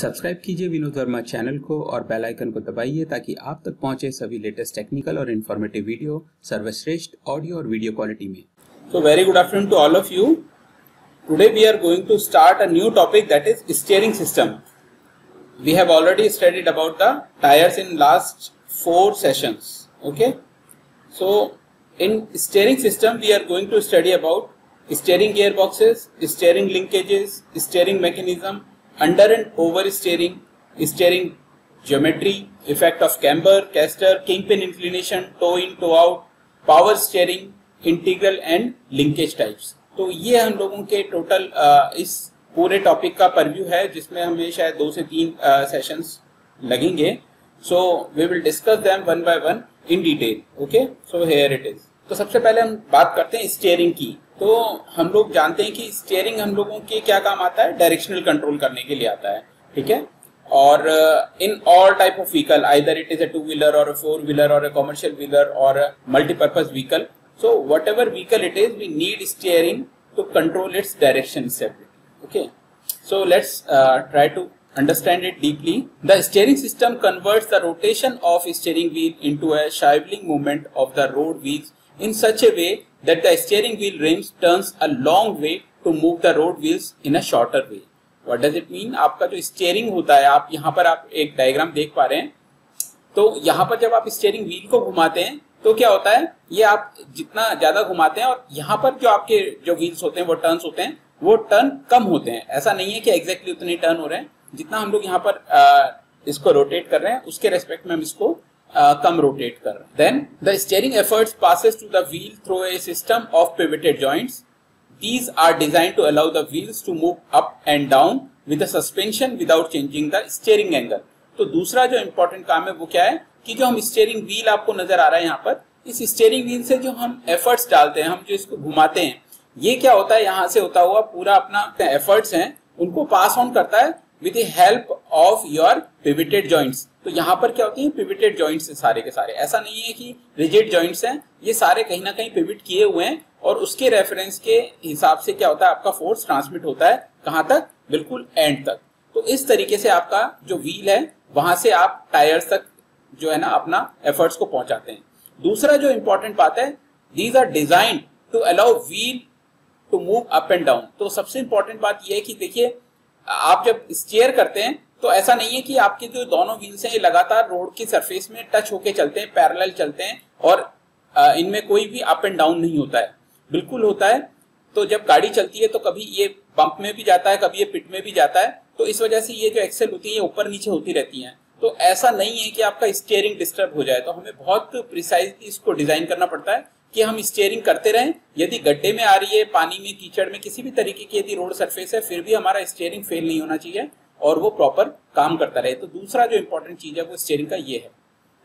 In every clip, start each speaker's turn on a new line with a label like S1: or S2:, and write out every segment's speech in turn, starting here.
S1: Subscribe कीजिए Vinod Verma channel को और बेल आइकन को दबाइए ताकि आप तक पहुँचे सभी लेटेस्ट टेक्निकल और इन्फॉर्मेटिव वीडियो सर्वश्रेष्ठ ऑडियो और वीडियो क्वालिटी में।
S2: So very good afternoon to all of you today we are going to start a new topic that is steering system we have already studied about the tyres in last four sessions okay so in steering system we are going to study about steering gear boxes steering linkages steering mechanism under and over steering, steering geometry, effect of camber, caster, kingpin inclination, toe in, toe out, power steering, integral and linkage types तो ये हम लोगों के total इस पूरे topic का purview है जिसमें हमें शायद दो से तीन सेशंस लगेंगे। So we will discuss them one by one in detail okay so here it is तो सबसे पहले हम बात करते हैं स्टेयरिंग की। तो हम लोग जानते हैं कि स्टेयरिंग हम लोगों के क्या काम आता है? डायरेक्शनल कंट्रोल करने के लिए आता है, ठीक है? और in all type of vehicle either it is a two wheeler और फोर व्हीलर और कॉमर्शियल व्हीलर और multipurpose vehicle so whatever vehicle it is we need steering to control its direction okay so let's try to understand it deeply the steering system converts the rotation of steering wheel into a swivelling movement of the road wheel in such a way that the steering wheel rims turns a long way to move the road wheels in a shorter way. What does it mean? आपका जो steering होता है आप यहाँ पर आप एक diagram देख पा रहे हैं तो यहाँ पर जब आप स्टेयरिंग व्हील को घुमाते हैं तो क्या होता है ये आप जितना ज़्यादा घुमाते हैं और यहाँ पर जो आपके जो व्हील्स होते हैं वो टर्न्स होते हैं वो टर्न कम होते हैं ऐसा नहीं है कि एग्जैक्टली उतने टर्न हो रहे हैं जितना हम लोग यहाँ पर आ, इसको रोटेट कर रहे हैं उसके रेस्पेक्ट में हम इसको कम रोटेट कर. Then the steering efforts passes to the wheel through a system of pivoted these are designed to allow the wheels to move up and down with a suspension without changing the steering angle. तो दूसरा जो important काम है वो क्या है? कि जो हम स्टेयरिंग व्हील आपको नज़र आ रहा है यहाँ पर, इस स्टेयरिंग व्हील से जो हम एफर्ट्स डालते हैं, हम जो इसको घुमाते हैं, ये क्या होता है? यहाँ से होता हुआ पूरा अपना एफर्ट्स हैं, उनको पास ऑन करता है with help of your pivoted joints तो यहाँ पर क्या होती है पिविटेड जॉइंट्स है सारे के सारे। ऐसा नहीं है कि रिजिड जॉइंट्स हैं, ये सारे कहीं ना कहीं पिविट किए हुए हैं और उसके रेफरेंस के हिसाब से क्या होता है, आपका फोर्स ट्रांसमिट होता है कहाँ तक? बिल्कुल एंड तक। तो इस तरीके से आपका जो व्हील है, वहाँ से आप टायर्स तक जो है ना, अपना एफर्ट्स को पहुंचाते हैं। दूसरा जो इंपॉर्टेंट बात है these are design to allow wheel to move up and down तो सबसे इंपॉर्टेंट बात यह है कि देखिए, आप जब स्टेयर करते हैं तो ऐसा नहीं है कि आपके जो दोनों व्हील्स हैं, ये लगातार रोड की सरफेस में टच होके चलते हैं पैरेलल चलते हैं और इनमें कोई भी अप एंड डाउन नहीं होता है। बिल्कुल होता है। तो जब गाड़ी चलती है तो कभी ये पंप में भी जाता है, कभी ये पिट में भी जाता है। तो इस वजह से ये जो एक्सेल होती है, ये ऊपर नीचे होती रहती हैं। तो ऐसा नहीं है कि आपका स्टेयरिंग डिस्टर्ब हो जाए। तो हमें बहुत प्रिसाइजली इसको डिज़ाइन करना पड़ता है कि हम स्टेयरिंग करते रहें। यदि गड्ढे में आ रही है, पानी में, कीचड़ में, किसी भी तरीके की यदि रोड सरफेस है, फिर भी हमारा स्टेयरिंग फेल नहीं होना चाहिए। और वो प्रॉपर काम करता रहे। तो दूसरा जो इंपॉर्टेंट चीज़ है, वो स्टेयरिंग का ये है।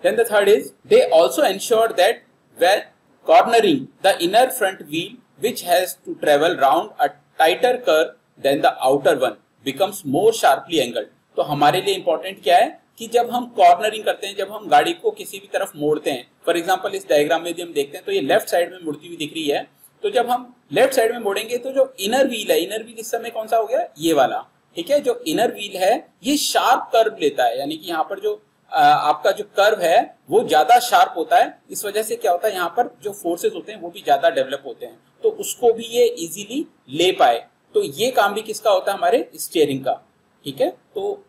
S2: Then the third is they also ensure that where cornering the inner front wheel which has to travel round a tighter curve then the outer one becomes more sharply angled तो हमारे लिए important क्या है? कि जब हम cornering करते हैं, जब हम गाड़ी को किसी भी तरफ़ मोड़ते हैं फॉर एग्ज़ाम्पल इस डायग्राम में हम देखते हैं तो ये लेफ़्ट साइड में मुड़ती हुई दिख रही है। तो जब हम लेफ़्ट साइड में मोड़ेंगे तो जो इनर व्हील है इनर व्हील इस समय कौन सा हो गया? ये वाला। ठीक है? जो इनर व्हील है, ये शार्प कर्व लेता है। यानी कि यहाँ पर जो आपका जो कर्व है, वो ज़्यादा शार्प होता है। इस वजह से क्या होता है? यहाँ पर जो फोर्सेस होते हैं, वो भी ज़्यादा डेवलप होते हैं। तो उसको भी ये इजीली ले पाए। तो ये काम भी किसका होता है? हमारे स्टेयरिंग का। ठीक है? तो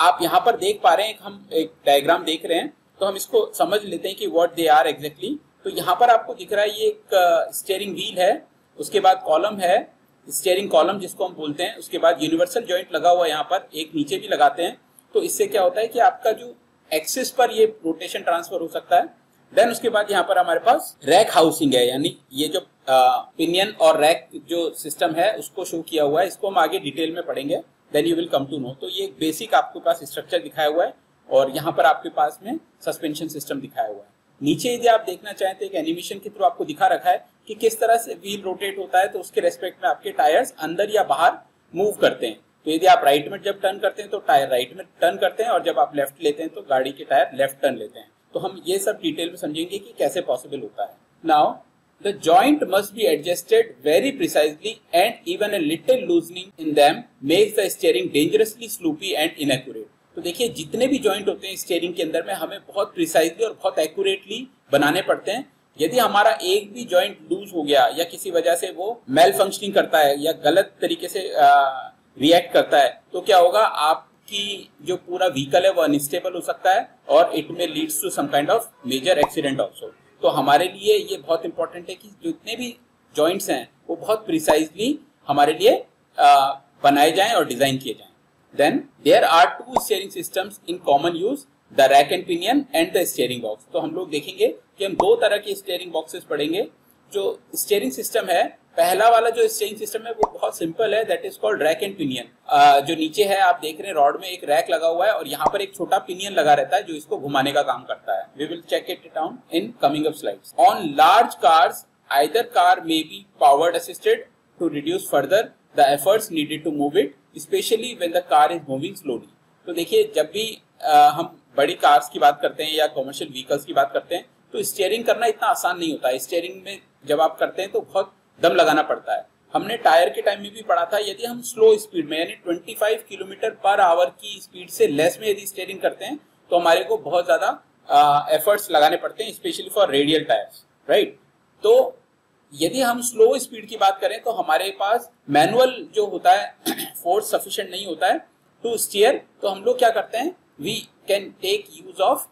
S2: आप यहाँ पर देख पा रहे हैं हम एक डायग्राम देख रहे हैं। तो हम इसको समझ लेते हैं कि व्हाट दे आर एग्जैक्टली तो यहाँ पर आपको दिख रहा है, ये एक स्टेयरिंग व्हील है। उसके बाद कॉलम है। स्टेयरिंग कॉलम जिसको हम बोलते हैं, उसके बाद यूनिवर्सल जॉइंट लगा हुआ है यहाँ पर, एक नीचे भी लगाते हैं तो इससे क्या होता है कि आपका जो एक्सिस पर ये रोटेशन ट्रांसफ़र हो सकता है देन उसके बाद यहाँ पर हमारे पास रैक हाउसिंग है, यानी ये जो पिनियन और रैक जो सिस्टम है, उसको शो किया हुआ है, इसको हम आगे डिटेल में पढ़ेंगे then you will come to know तो ये बेसिक आपके पास स्ट्रक्चर दिखाया हुआ है, और यहाँ पर आपके पास में सस्पेंशन सिस्टम दिखाया हुआ है। नीचे यदि आप देखना चाहें तो एक एनिमेशन के थ्रू आपको दिखा रखा है कि किस तरह से व्हील रोटेट होता है तो उसके रेस्पेक्ट में आपके टायर्स अंदर या बाहर मूव करते हैं। तो यदि आप राइट में जब टर्न करते हैं तो टायर राइट में टर्न करते हैं, और जब आप लेफ़्ट लेते हैं तो गाड़ी के टायर लेफ़्ट टर्न लेते हैं। तो हम ये सब डिटेल में समझेंगे कि कैसे पॉसिबल होता है। Now the joint must be adjusted very precisely and even a little loosening in them makes the steering dangerously sloppy and inaccurate. तो देखिए, जितने भी जॉइंट होते हैं स्टेयरिंग के अंदर में, हमें बहुत प्रिसाइजली और बहुत एक्यूरेटली बनाने पड़ते हैं। यदि हमारा एक भी जॉइंट लूज हो गया या किसी वजह से वो मेल फंक्शनिंग करता है या गलत तरीके से रिएक्ट करता है तो क्या होगा? आपकी जो पूरा व्हीकल है, वो अनस्टेबल हो सकता है और it may leads to some kind of major accident also तो हमारे लिए ये बहुत इंपॉर्टेंट है कि जितने भी जॉइंट्स हैं, वो बहुत प्रिसाइजली हमारे लिए बनाए जाएँ और डिज़ाइन किए जाएँ। Then there are two steering systems in common use the rack and pinion and the steering box तो हम लोग देखेंगे कि हम दो तरह के स्टेयरिंग बॉक्सेस पढ़ेंगे। जो स्टेयरिंग सिस्टम है, पहला वाला जो स्टेयरिंग सिस्टम है, वो बहुत सिंपल है that is called rack and pinion जो नीचे है, आप देख रहे हैं रॉड में एक रैक लगा हुआ है और यहाँ पर एक छोटा पिनियन लगा रहता है, जो इसको घुमाने का काम करता है। We will check it down in coming up slides on large cars either car may be powered assisted to reduce further the efforts needed to move it specially when the car is moving slowly तो देखिए जब भी आ, हम बड़ी cars की बात करते हैं या कमर्शियल व्हीकल्स की बात करते हैं तो स्टेयरिंग करना इतना आसान नहीं होता है। स्टेयरिंग में जब आप करते हैं तो बहुत दम लगाना पड़ता है। हमने टायर के टाइम में भी पढ़ा था यदि हम स्लो स्पीड में यानी 25 किलोमीटर पर आवर की स्पीड से लेस में यदि स्टेयरिंग करते हैं तो हमारे को बहुत ज़्यादा एफर्ट्स लगाने पड़ते हैं specially for radial tyres right तो यदि हम स्लो स्पीड की बात करें तो हमारे पास मैनुअल जो होता है फोर्स सफिशिएंट नहीं होता है टू स्टीयर तो हम लोग क्या करते हैं we can take use of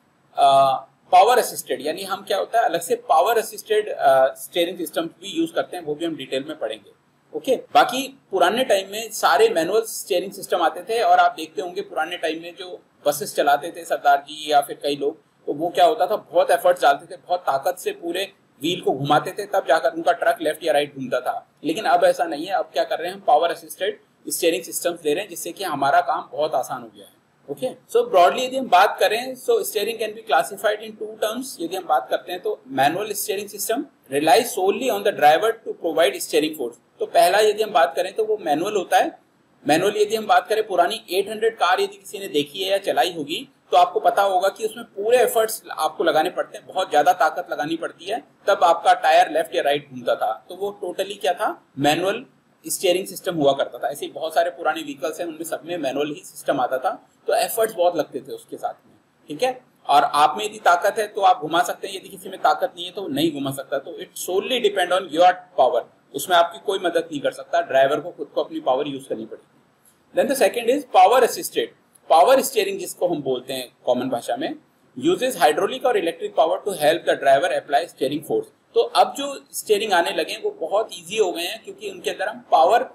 S2: power assisted यानी हम क्या होता है, अलग से पावर असिस्टेड स्टेयरिंग सिस्टम भी यूज़ करते हैं, वो भी हम डिटेल में पढ़ेंगे ओके okay? बाकी पुराने टाइम में सारे मैनुअल स्टेयरिंग सिस्टम आते थे, और आप देखते होंगे पुराने टाइम में जो बसेस चलाते थे सरदार जी या फिर कई लोग तो वो क्या होता था, बहुत एफर्ट्स डालते थे, बहुत ताकत से पूरे व्हील को घुमाते थे, तब जाकर उनका ट्रक लेफ़्ट या राइट घूमता था। लेकिन अब ऐसा नहीं है। अब क्या कर रहे हैं? हम पावर असिस्टेड स्टेयरिंग सिस्टम्स दे रहे हैं, जिससे कि हमारा काम बहुत आसान हो गया है। ओके सो ब्रॉडली यदि हम बात करें so steering can be classified into terms यदि हम बात करते हैं तो manual steering system relies solely on the driver to provide steering force तो पहला यदि हम बात करें तो वो मैनुअल होता है। मैनुअल यदि हम बात करें, पुरानी 800 कार यदि किसी ने देखी है या चलाई होगी तो आपको पता होगा कि उसमें पूरे एफर्ट्स आपको लगाने पड़ते हैं। बहुत ज़्यादा ताकत लगानी पड़ती है। तब आपका टायर लेफ़्ट या राइट घूमता था। तो वो टोटली क्या था? मैनुअल स्टेयरिंग सिस्टम हुआ करता था। ऐसे बहुत सारे पुराने व्हीकल्स हैं, उनमें सब में मैनुअल ही सिस्टम आता था। तो एफर्ट्स बहुत लगते थे उसके साथ में। ठीक है? और आप में यदि ताकत है तो आप घुमा सकते हैं। यदि किसी में ताकत नहीं है तो नहीं घुमा सकता। तो it solely depend on your power उसमें आपकी कोई मदद नहीं कर सकता। ड्राइवर को खुद को अपनी पावर यूज़ करनी पड़ेगी। Then the second is power assisted power steering जिसको हम बोलते हैं कॉमन भाषा में यूजेस हाइड्रोलिक और electric power to help the driver apply steering force तो अब जो स्टेयरिंग आने लगे वो बहुत इजी हो गए हैं, क्योंकि उनके अंदर हम पावर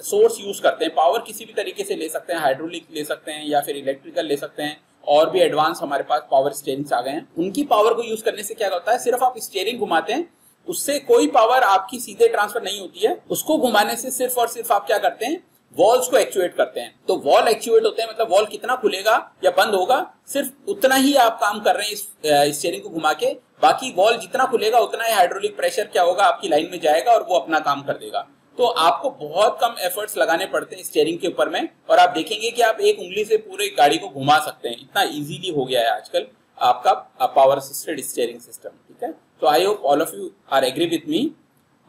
S2: सोर्स यूज़ करते हैं। पावर किसी भी तरीके से ले सकते हैं हाइड्रोलिक ले सकते हैं या फिर इलेक्ट्रिकल ले सकते हैं, और भी एडवांस हमारे पास पावर स्टेयरिंग आ गए हैं। उनकी पावर को यूज़ करने से क्या होता है, सिर्फ़ आप स्टेयरिंग घुमाते हैं, उससे कोई पावर आपकी सीधे ट्रांसफ़र नहीं होती है। उसको घुमाने से सिर्फ़ और सिर्फ़ आप क्या करते हैं वॉल्स को एक्चुएट करते हैं। तो वॉल एक्चुएट होते हैं मतलब वॉल कितना खुलेगा या बंद होगा, सिर्फ़ उतना ही आप काम कर रहे हैं इस स्टेयरिंग को घुमा के। बाकी वॉल जितना खुलेगा, उतना ही हाइड्रोलिक प्रेशर क्या होगा, आपकी लाइन में जाएगा और वो अपना काम कर देगा। तो आपको बहुत कम एफर्ट्स लगाने पड़ते हैं स्टेयरिंग के ऊपर में और आप देखेंगे कि आप एक उंगली से पूरे गाड़ी को घुमा सकते हैं। इतना इजीली हो गया है आजकल आपका पावर असिस्टेड स्टेयरिंग सिस्टम ठीक है? तो I hope all of you are agree with me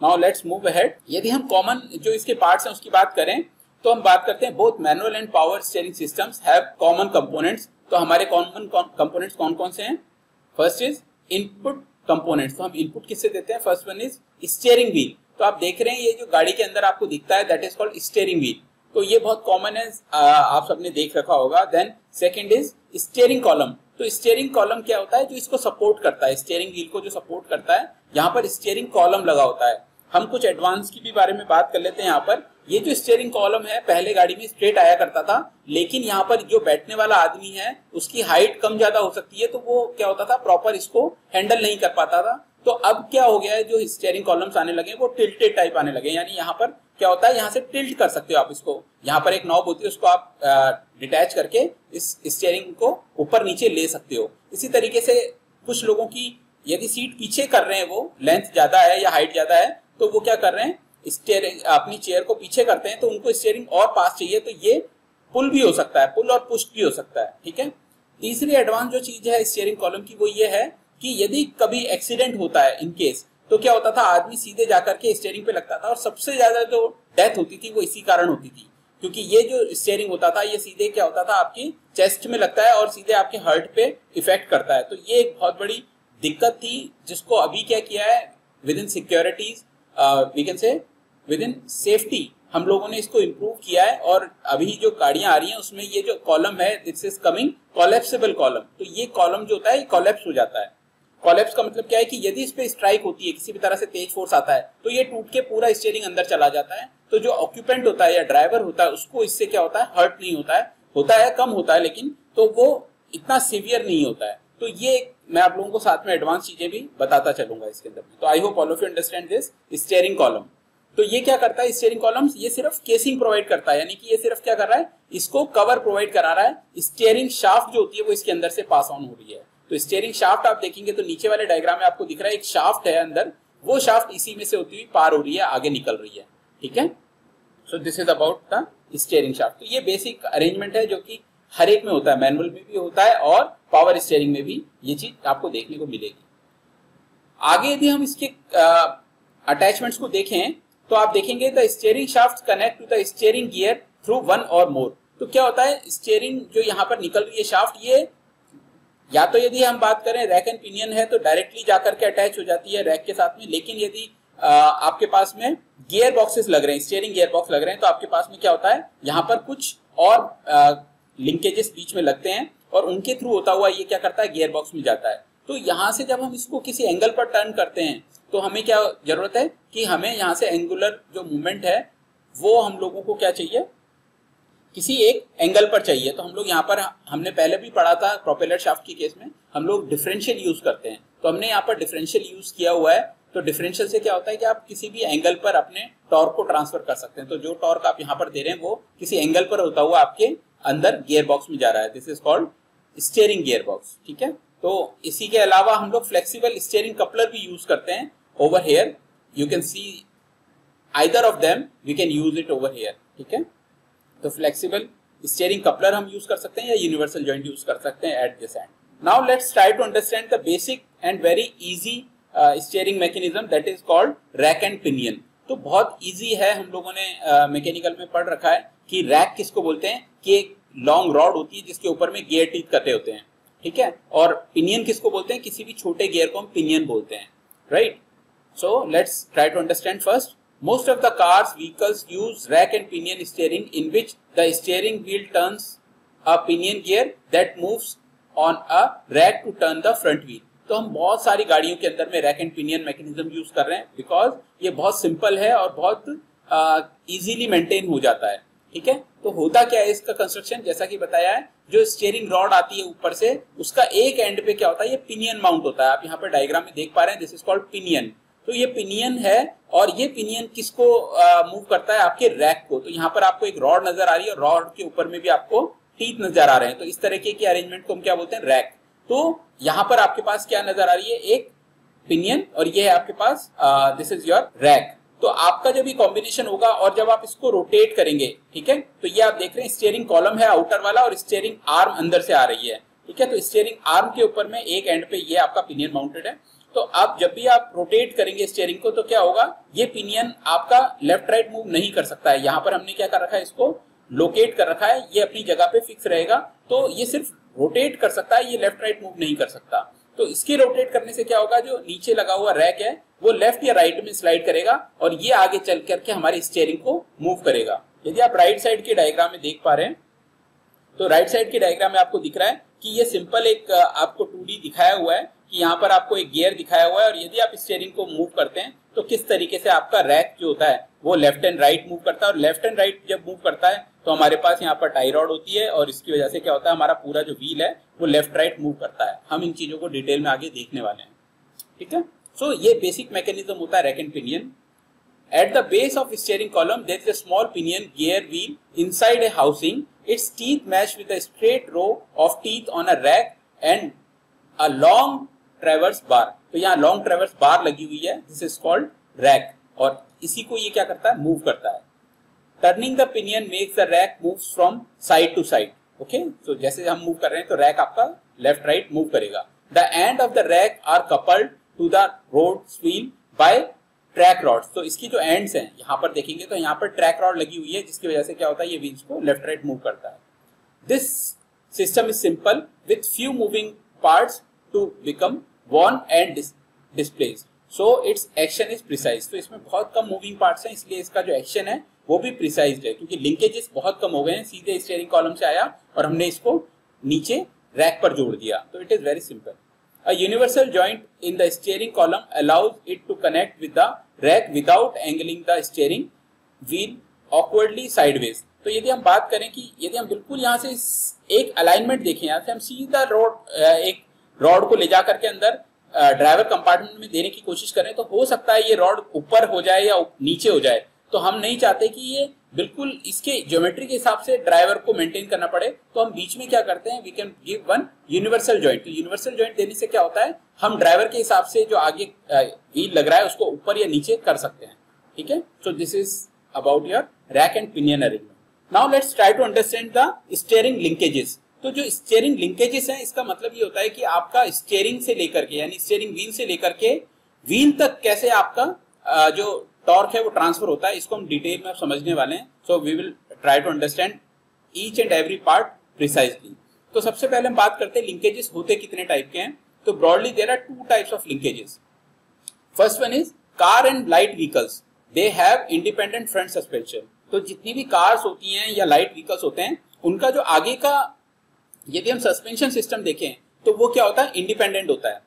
S2: now let's move ahead यदि हम कॉमन जो इसके पार्ट्स हैं, उसकी बात करें तो हम बात करते हैं both manual and power steering systems have common components तो हमारे कॉमन कंपोनेंट्स कौन कौन से हैं? फ़र्स्ट इज़ इनपुट कंपोनेंट्स तो हम इनपुट किससे देते हैं? First one is steering wheel तो आप देख रहे हैं, ये जो गाड़ी के अंदर आपको दिखता है that is called steering wheel तो ये बहुत कॉमन है आप सबने देख रखा होगा. Then second is steering column तो स्टेयरिंग कॉलम क्या होता है? जो इसको सपोर्ट करता है स्टेयरिंग व्हील को जो सपोर्ट करता है, यहाँ पर स्टेयरिंग कॉलम लगा होता है. हम कुछ एडवांस की भी बारे में बात कर लेते हैं यहाँ पर. ये जो स्टेयरिंग कॉलम है, पहले गाड़ी में स्ट्रेट आया करता था, लेकिन यहाँ पर जो बैठने वाला आदमी है, उसकी हाइट कम ज़्यादा हो सकती है तो वो क्या होता था प्रॉपर इसको हैंडल नहीं कर पाता था। तो अब क्या हो गया है, जो स्टेयरिंग कॉलम्स आने लगे वो टिल्टेड टाइप आने लगे यानी यहाँ पर क्या होता है, यहाँ से टिल्ट कर सकते हो आप इसको। यहाँ पर एक नॉब होती है, उसको आप डिटैच करके इस स्टेयरिंग को ऊपर नीचे ले सकते हो। इसी तरीके से कुछ लोगों की यदि सीट पीछे कर रहे हैं वो लेंथ ज़्यादा है या हाइट ज़्यादा है तो वो क्या कर रहे हैं स्टेयरिंग अपनी चेयर को पीछे करते हैं तो उनको स्टेयरिंग और पास चाहिए तो ये पुल भी हो सकता है पुल और पुश भी हो सकता है, ठीक है? तीसरी एडवांस जो चीज़ है स्टेयरिंग कॉलम की, वो ये है कि यदि कभी एक्सीडेंट होता है इन केस तो क्या होता था, आदमी सीधे जाकर के स्टेयरिंग पे लगता था, और सबसे ज़्यादा जो डेथ होती थी, वो इसी कारण होती थी, क्योंकि ये जो स्टेयरिंग होता था, ये सीधे क्या होता था, आपकी चेस्ट में लगता है, और सीधे आपके हार्ट पे इफ़ेक्ट करता है। तो ये एक बहुत बड़ी दिक्कत थी, जिसको अभी क्या किया है within securities we can say within safety हम लोगों ने इसको इम्प्रूव किया है और अभी जो गाड़ियाँ आ रही हैं, उसमें ये जो कॉलम है this is coming collapsible column तो ये कॉलम जो होता है कॉलेप्स हो जाता है। कॉलेप्स का मतलब क्या है कि यदि इस पे स्ट्राइक होती है, किसी भी तरह से तेज फोर्स आता है तो ये टूट के पूरा स्टेयरिंग अंदर चला जाता है। तो जो ऑक्यूपेंट होता है या ड्राइवर होता है, उसको इससे क्या होता है हर्ट नहीं होता है। होता है, कम होता है, लेकिन तो वो इतना सीवियर नहीं होता है। तो ये मैं आप लोगों को साथ में एडवांस चीज़ें भी बताता चलूँगा इसके अंदर तो I hope all of you understand this steering column तो ये क्या करता है स्टेयरिंग कॉलम ये सिर्फ़ केसिंग प्रोवाइड करता है। यानी कि ये सिर्फ़ क्या कर रहा है? इसको कवर प्रोवाइड करा रहा है। स्टेयरिंग शाफ्ट जो होती है वो इसके अंदर से पास ऑन हो रही है। तो स्टेयरिंग शाफ्ट आप देखेंगे तो नीचे वाले डायग्राम में आपको दिख रहा है, एक शाफ्ट है अंदर। वो शाफ्ट इसी में से होती हुई पार हो रही है, आगे निकल रही है। ठीक है? So this is about the steering shaft तो ये बेसिक अरेंजमेंट है जो कि हर एक में होता है मैनुअल में भी होता है और पावर स्टेयरिंग में भी ये चीज़ आपको देखने को मिलेगी। आगे यदि हम इसके अटैचमेंट्स को देखें तो आप देखेंगे the steering shaft connect to the steering gear through one और मोर तो क्या होता है स्टेयरिंग जो यहाँ पर निकल रही है शाफ्ट ये या तो यदि हम बात करें रैक एंड पिनियन है तो डायरेक्टली जाकर के अटैच हो जाती है रैक के साथ में, लेकिन यदि आपके पास में गियर बॉक्सेस लग रहे हैं स्टेयरिंग गियर बॉक्स लग रहे हैं तो आपके पास में क्या होता है, यहाँ पर कुछ और लिंकेजेस बीच में लगते हैं और उनके थ्रू होता हुआ ये क्या करता है? गियर बॉक्स में जाता है। तो यहाँ से जब हम इसको किसी एंगल पर टर्न करते हैं तो हमें क्या ज़रूरत है कि हमें यहाँ से एंगुलर जो मूवमेंट है, वो हम लोगों को क्या चाहिए? किसी एक एंगल पर चाहिए। तो हम लोग यहाँ पर, हमने पहले भी पढ़ा था प्रोपेलर शाफ्ट के केस में, हम लोग डिफरेंशियल यूज़ करते हैं। तो हमने यहाँ पर डिफरेंशियल यूज़ किया हुआ है। तो डिफरेंशियल से क्या होता है कि आप किसी भी एंगल पर अपने टॉर्क को ट्रांसफ़र कर सकते हैं। तो जो टॉर्क आप यहाँ पर दे रहे हैं, वो किसी एंगल पर होता हुआ आपके अंदर गियर बॉक्स में जा रहा है। This is called steering gear box ठीक है? तो इसी के अलावा हम लोग फ्लेक्सिबल स्टेयरिंग कपलर भी यूज़ करते हैं over here you can see either of them we can use it over here ठीक है? तो फ्लेक्सिबल स्टेयरिंग कपलर हम यूज़ कर सकते हैं या यूनिवर्सल जॉइंट यूज़ कर सकते हैं at this end now let's try to understand the basic and very easy steering mechanism that is called rack and pinion तो बहुत इजी है हम लोगों ने मैकेनिकल uh, में पढ़ रखा है। कि रैक किसको बोलते हैं? कि एक लॉन्ग रॉड होती है जिसके ऊपर में गियर टीथ कटे होते हैं ठीक है? और पिनियन किसको बोलते हैं? किसी भी छोटे गियर को हम पिनियन बोलते हैं right so let's try to understand first Most of the cars vehicles use rack and pinion steering in which the steering wheel turns a pinion gear that moves on a rack to turn the front wheel. तो हम बहुत सारी गाड़ियों के अंदर में rack and pinion mechanism use कर रहे हैं बिकॉज़ ये बहुत सिंपल है और बहुत इजीली uh, मेंटेन हो जाता है। ठीक है? तो होता क्या है इसका कंस्ट्रक्शन जैसा कि बताया है, जो स्टेयरिंग रॉड आती है ऊपर से, उसका एक एंड पे क्या होता है? ये पिनियन माउंट होता है। आप यहाँ पर डायग्राम में देख पा रहे हैं दिस इज़ कॉल्ड पिनियन तो ये पिनियन है, और ये पिनियन किसको मूव करता है? आपके रैक को। तो यहाँ पर आपको एक रॉड नज़र आ रही है, और रॉड के ऊपर में भी आपको टीथ नज़र आ रहे हैं। तो इस तरीके की अरेंजमेंट को हम क्या बोलते हैं? रैक तो यहाँ पर आपके पास क्या नज़र आ रही है? एक पिनियन और ये है आपके पास दिस इज़ योर रैक तो आपका जब ये कॉम्बिनेशन होगा और जब आप इसको रोटेट करेंगे, ठीक है? तो ये आप देख रहे हैं स्टेयरिंग कॉलम है आउटर वाला और स्टेयरिंग आर्म अंदर से आ रही है, ठीक है? तो स्टेयरिंग आर्म के ऊपर में एक एंड पे ये आपका पिनियन माउंटेड है। तो आप जब भी आप रोटेट करेंगे स्टेयरिंग को तो क्या होगा? ये पिनियन आपका लेफ़्ट राइट मूव नहीं कर सकता है। यहाँ पर हमने क्या कर रखा है इसको? लोकेट कर रखा है। ये अपनी जगह पे फिक्स रहेगा। तो ये सिर्फ़ रोटेट कर सकता है, ये लेफ़्ट राइट मूव नहीं कर सकता। तो इसके रोटेट करने से क्या होगा? जो नीचे लगा हुआ रैक है, वो लेफ़्ट या राइट में स्लाइड करेगा और ये आगे चल करके हमारे स्टेयरिंग को मूव करेगा। यदि आप राइट साइड के डायग्राम में देख पा रहे हैं तो राइट साइड के डायग्राम में आपको दिख रहा है कि ये सिंपल एक, आपको टू दिखाया हुआ है। कि यहाँ पर आपको एक गियर दिखाया हुआ है और यदि आप स्टेयरिंग को मूव करते हैं तो किस तरीके से आपका रैक जो होता है वो लेफ़्ट एंड राइट मूव करता है। और लेफ़्ट एंड राइट जब मूव करता है तो हमारे पास यहाँ पर टाई रॉड होती है और इसकी वजह से क्या होता है हमारा पूरा जो व्हील है वो लेफ़्ट राइट मूव करता है। हम इन चीज़ों को डिटेल में आगे देखने वाले हैं। ठीक है? सो so, ये बेसिक मैकेनिज्म होता है rack and pinion At the base of steering column, there is a small pinion gear wheel. Inside a housing. Its teeth match with a straight row of teeth on a rack and traverse bar तो यहाँ long ट्रेवर्स बार लगी हुई है this is called rack और इसी को ये क्या करता है? मूव करता है। Turning the pinion makes the rack move from side to side okay तो जैसे हम मूव कर रहे हैं तो रैक आपका लेफ़्ट राइट मूव करेगा। The end of the rack are coupled to the road wheel by track rod तो इसकी जो एंड्स हैं, यहाँ पर देखेंगे तो यहाँ पर ट्रैक रॉड लगी हुई है, जिसकी वजह से क्या होता है? ये व्हील्स को लेफ़्ट राइट मूव करता है। This system is simple with few moving parts to become one and displace so its action is precise तो इसमें बहुत कम मूविंग पार्ट्स हैं, इसलिए इसका जो एक्शन है, वो भी प्रिसाइज है, क्योंकि लिंकेजेस बहुत कम हो गए हैं। सीधे स्टेयरिंग कॉलम से आया और हमने इसको नीचे रैक पर जोड़ दिया। तो it is very simple A universal joint in the steering column allows it to connect with the rack without angling the steering wheel awkwardly sideways. तो यदि हम बात करें कि यदि हम बिल्कुल यहाँ से एक अलाइनमेंट देखें, यहाँ से हम सीधा रोड एक रॉड को ले जा करके अंदर ड्राइवर कंपार्टमेंट में देने की कोशिश करें तो हो सकता है ये रॉड ऊपर हो जाए या नीचे हो जाए। तो हम नहीं चाहते कि ये बिल्कुल इसके ज्योमेट्री के हिसाब से ड्राइवर को मेंटेन करना पड़े। तो हम बीच में क्या करते हैं we can give one universal joint तो यूनिवर्सल जॉइंट देने से क्या होता है, हम ड्राइवर के हिसाब से जो आगे व्हील लग रहा है, उसको ऊपर या नीचे कर सकते हैं। ठीक है? So this is about your rack and pinion arrangement now let's try to understand the steering linkages तो जो स्टेयरिंग लिंकेजेस है, इसका मतलब ये होता है कि आपका स्टेयरिंग से लेकर के, यानी स्टेयरिंग व्हील से लेकर के व्हील तक कैसे आपका जो टॉर्क है वो ट्रांसफ़र होता है, इसको हम डिटेल में समझने वाले हैं। So we will try to understand each and every part precisely तो सबसे पहले हम बात करते हैं लिंकेजेस होते कितने टाइप के हैं। तो broadly there are two types of linkages first one is car and light vehicles they have independent front suspension तो जितनी भी कार्स होती हैं या लाइट व्हीकल्स होते हैं, उनका जो आगे का यदि हम सस्पेंशन सिस्टम देखें तो वो क्या होता है? इंडिपेंडेंट होता है।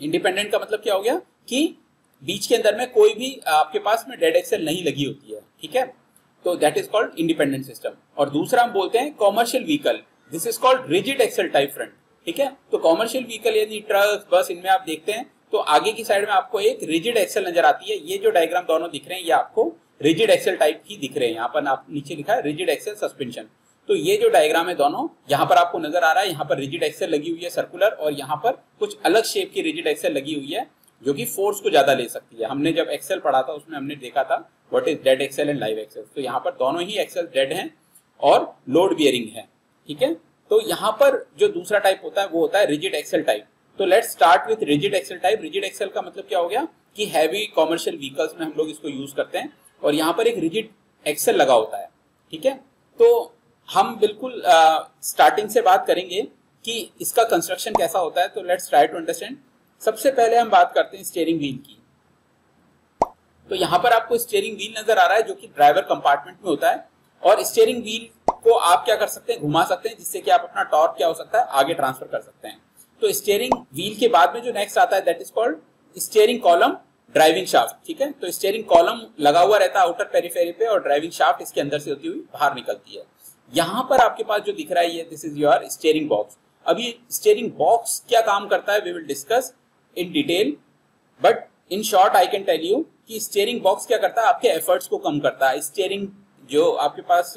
S2: इंडिपेंडेंट का मतलब क्या हो गया? कि बीच के अंदर में कोई भी आपके पास में डेड एक्सेल नहीं लगी होती है, ठीक है? तो that is called independent system और दूसरा हम बोलते हैं commercial vehicle this is called rigid axle type front ठीक है? तो कॉमर्शियल व्हीकल यदि ट्रक बस इनमें आप देखते हैं तो आगे की साइड में आपको एक रिजिड एक्सेल नज़र आती है। ये जो डायग्राम दोनों दिख रहे हैं, ये आपको रिजिड एक्सेल टाइप की दिख रहे हैं। यहाँ पर आप नीचे लिखा है रिजिड एक्सेल सस्पेंशन तो ये जो डायग्राम है दोनों, यहाँ पर आपको नज़र आ रहा है, यहाँ पर रिजिड एक्सेल लगी हुई है सर्कुलर और यहाँ पर कुछ अलग शेप की रिजिड एक्सेल लगी हुई है, जो कि फोर्स को ज़्यादा ले सकती है। हमने जब एक्सेल पढ़ा था, उसमें हमने देखा था what is dead axle and live axle तो यहाँ पर दोनों ही एक्सेल डेड हैं और लोड बियरिंग है, ठीक है? तो यहाँ पर जो दूसरा टाइप होता है, वो होता है रिजिड एक्सेल टाइप तो let start with rigid axle type rigid axle का मतलब क्या हो गया कि हैवी कॉमर्शियल व्हीकल्स में हम लोग इसको यूज़ करते हैं और यहाँ पर एक रिजिड एक्सेल लगा होता है, ठीक है? तो हम बिल्कुल स्टार्टिंग से बात करेंगे कि इसका कंस्ट्रक्शन कैसा होता है तो लेट्स ट्राई टू अंडरस्टैंड सबसे पहले हम बात करते हैं स्टेयरिंग व्हील की। तो यहाँ पर आपको स्टेयरिंग व्हील नज़र आ रहा है, जो कि ड्राइवर कंपार्टमेंट में होता है। और स्टेयरिंग व्हील को आप क्या कर सकते हैं, घुमा सकते हैं, जिससे कि आप अपना टॉर्क क्या हो सकता है, आगे ट्रांसफ़र कर सकते हैं। तो स्टेयरिंग व्हील के बाद में जो नेक्स्ट आता है that is called steering column driving shaft ठीक है? तो स्टेयरिंग कॉलम लगा हुआ रहता है आउटर पेरीफेरी पे और ड्राइविंग शाफ्ट इसके अंदर से होती हुई बाहर निकलती है। यहाँ पर आपके पास जो दिख रहा है, ये this is your steering box अभी स्टेयरिंग बॉक्स क्या काम करता है we will discuss in detail but in short I can tell you कि स्टेयरिंग बॉक्स क्या करता है, आपके एफर्ट्स को कम करता है। स्टेयरिंग जो आपके पास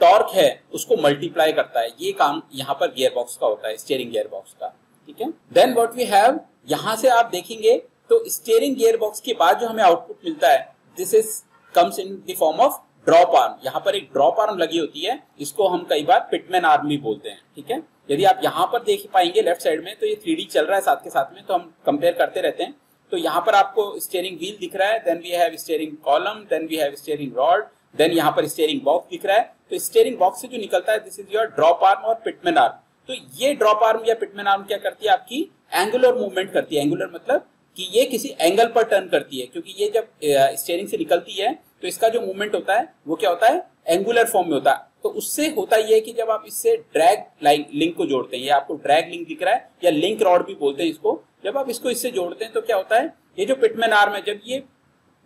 S2: टॉर्क है, उसको मल्टीप्लाई करता है। ये काम यहाँ पर गियर बॉक्स का होता है स्टेयरिंग गियर बॉक्स का, ठीक है? देन व्हाट वी हैव यहाँ से आप देखेंगे तो स्टेयरिंग गियर बॉक्स के बाद जो हमें आउटपुट मिलता है this is comes in the form of drop arm. यहाँ पर एक ड्रॉप आर्म लगी होती है, इसको हम कई बार पिटमैन आर्म भी बोलते हैं, ठीक है? यदि आप यहाँ पर देख पाएँगे लेफ़्ट साइड में तो ये थ्री चल रहा है साथ के साथ में तो हम कंपेयर करते रहते हैं। तो यहाँ पर आपको स्टेयरिंग व्हील दिख रहा है then we have steering column then we have steering rod then यहाँ पर स्टेयरिंग बॉक्स दिख रहा है। तो स्टेयरिंग बॉक्स से जो निकलता है this is your drop arm और पिटमैन आर्म तो ये ड्रॉप आर्म या पिटमैन आर्म क्या करती है आपकी? एंगुलर मूवमेंट करती है। एंगुलर मतलब कि ये किसी एंगल पर टर्न करती है, क्योंकि ये जब स्टेयरिंग से निकलती है तो इसका जो मूवमेंट होता है, वो क्या होता है? एंगुलर फॉर्म में होता है। तो उससे होता यह है कि जब आप इससे ड्रैग लाइन लिंक को जोड़ते हैं, ये आपको ड्रैग लिंक दिख रहा है, या लिंक रॉड भी बोलते हैं इसको, जब आप इसको इससे जोड़ते हैं तो क्या होता है? ये जो पिटमैन आर्म है, जब ये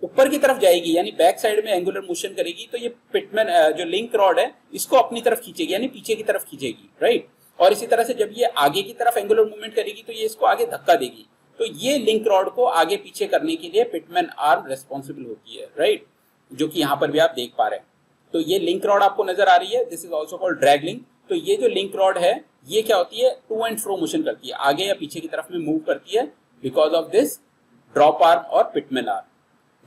S2: ऊपर की तरफ़ जाएगी, यानी बैक साइड में एंगुलर मोशन करेगी तो ये पिटमैन जो लिंक रॉड है, इसको अपनी तरफ़ खींचेगी, यानी पीछे की तरफ़ खींचेगी राइट और इसी तरह से जब ये आगे की तरफ़ एंगुलर मूवमेंट करेगी तो ये इसको आगे धक्का देगी। तो ये लिंक रॉड को आगे पीछे करने के लिए पिटमैन आर्म रेस्पॉन्सिबल होती है राइट जो कि यहाँ पर भी आप देख पा रहे हैं। तो ये लिंक रॉड आपको नज़र आ रही है this is also called drag link तो ये जो लिंक रॉड है, ये क्या होती है? टू एंड फ्रो मोशन करती है। आगे या पीछे की तरफ़ में मूव करती है because of this drop arm और pitman arm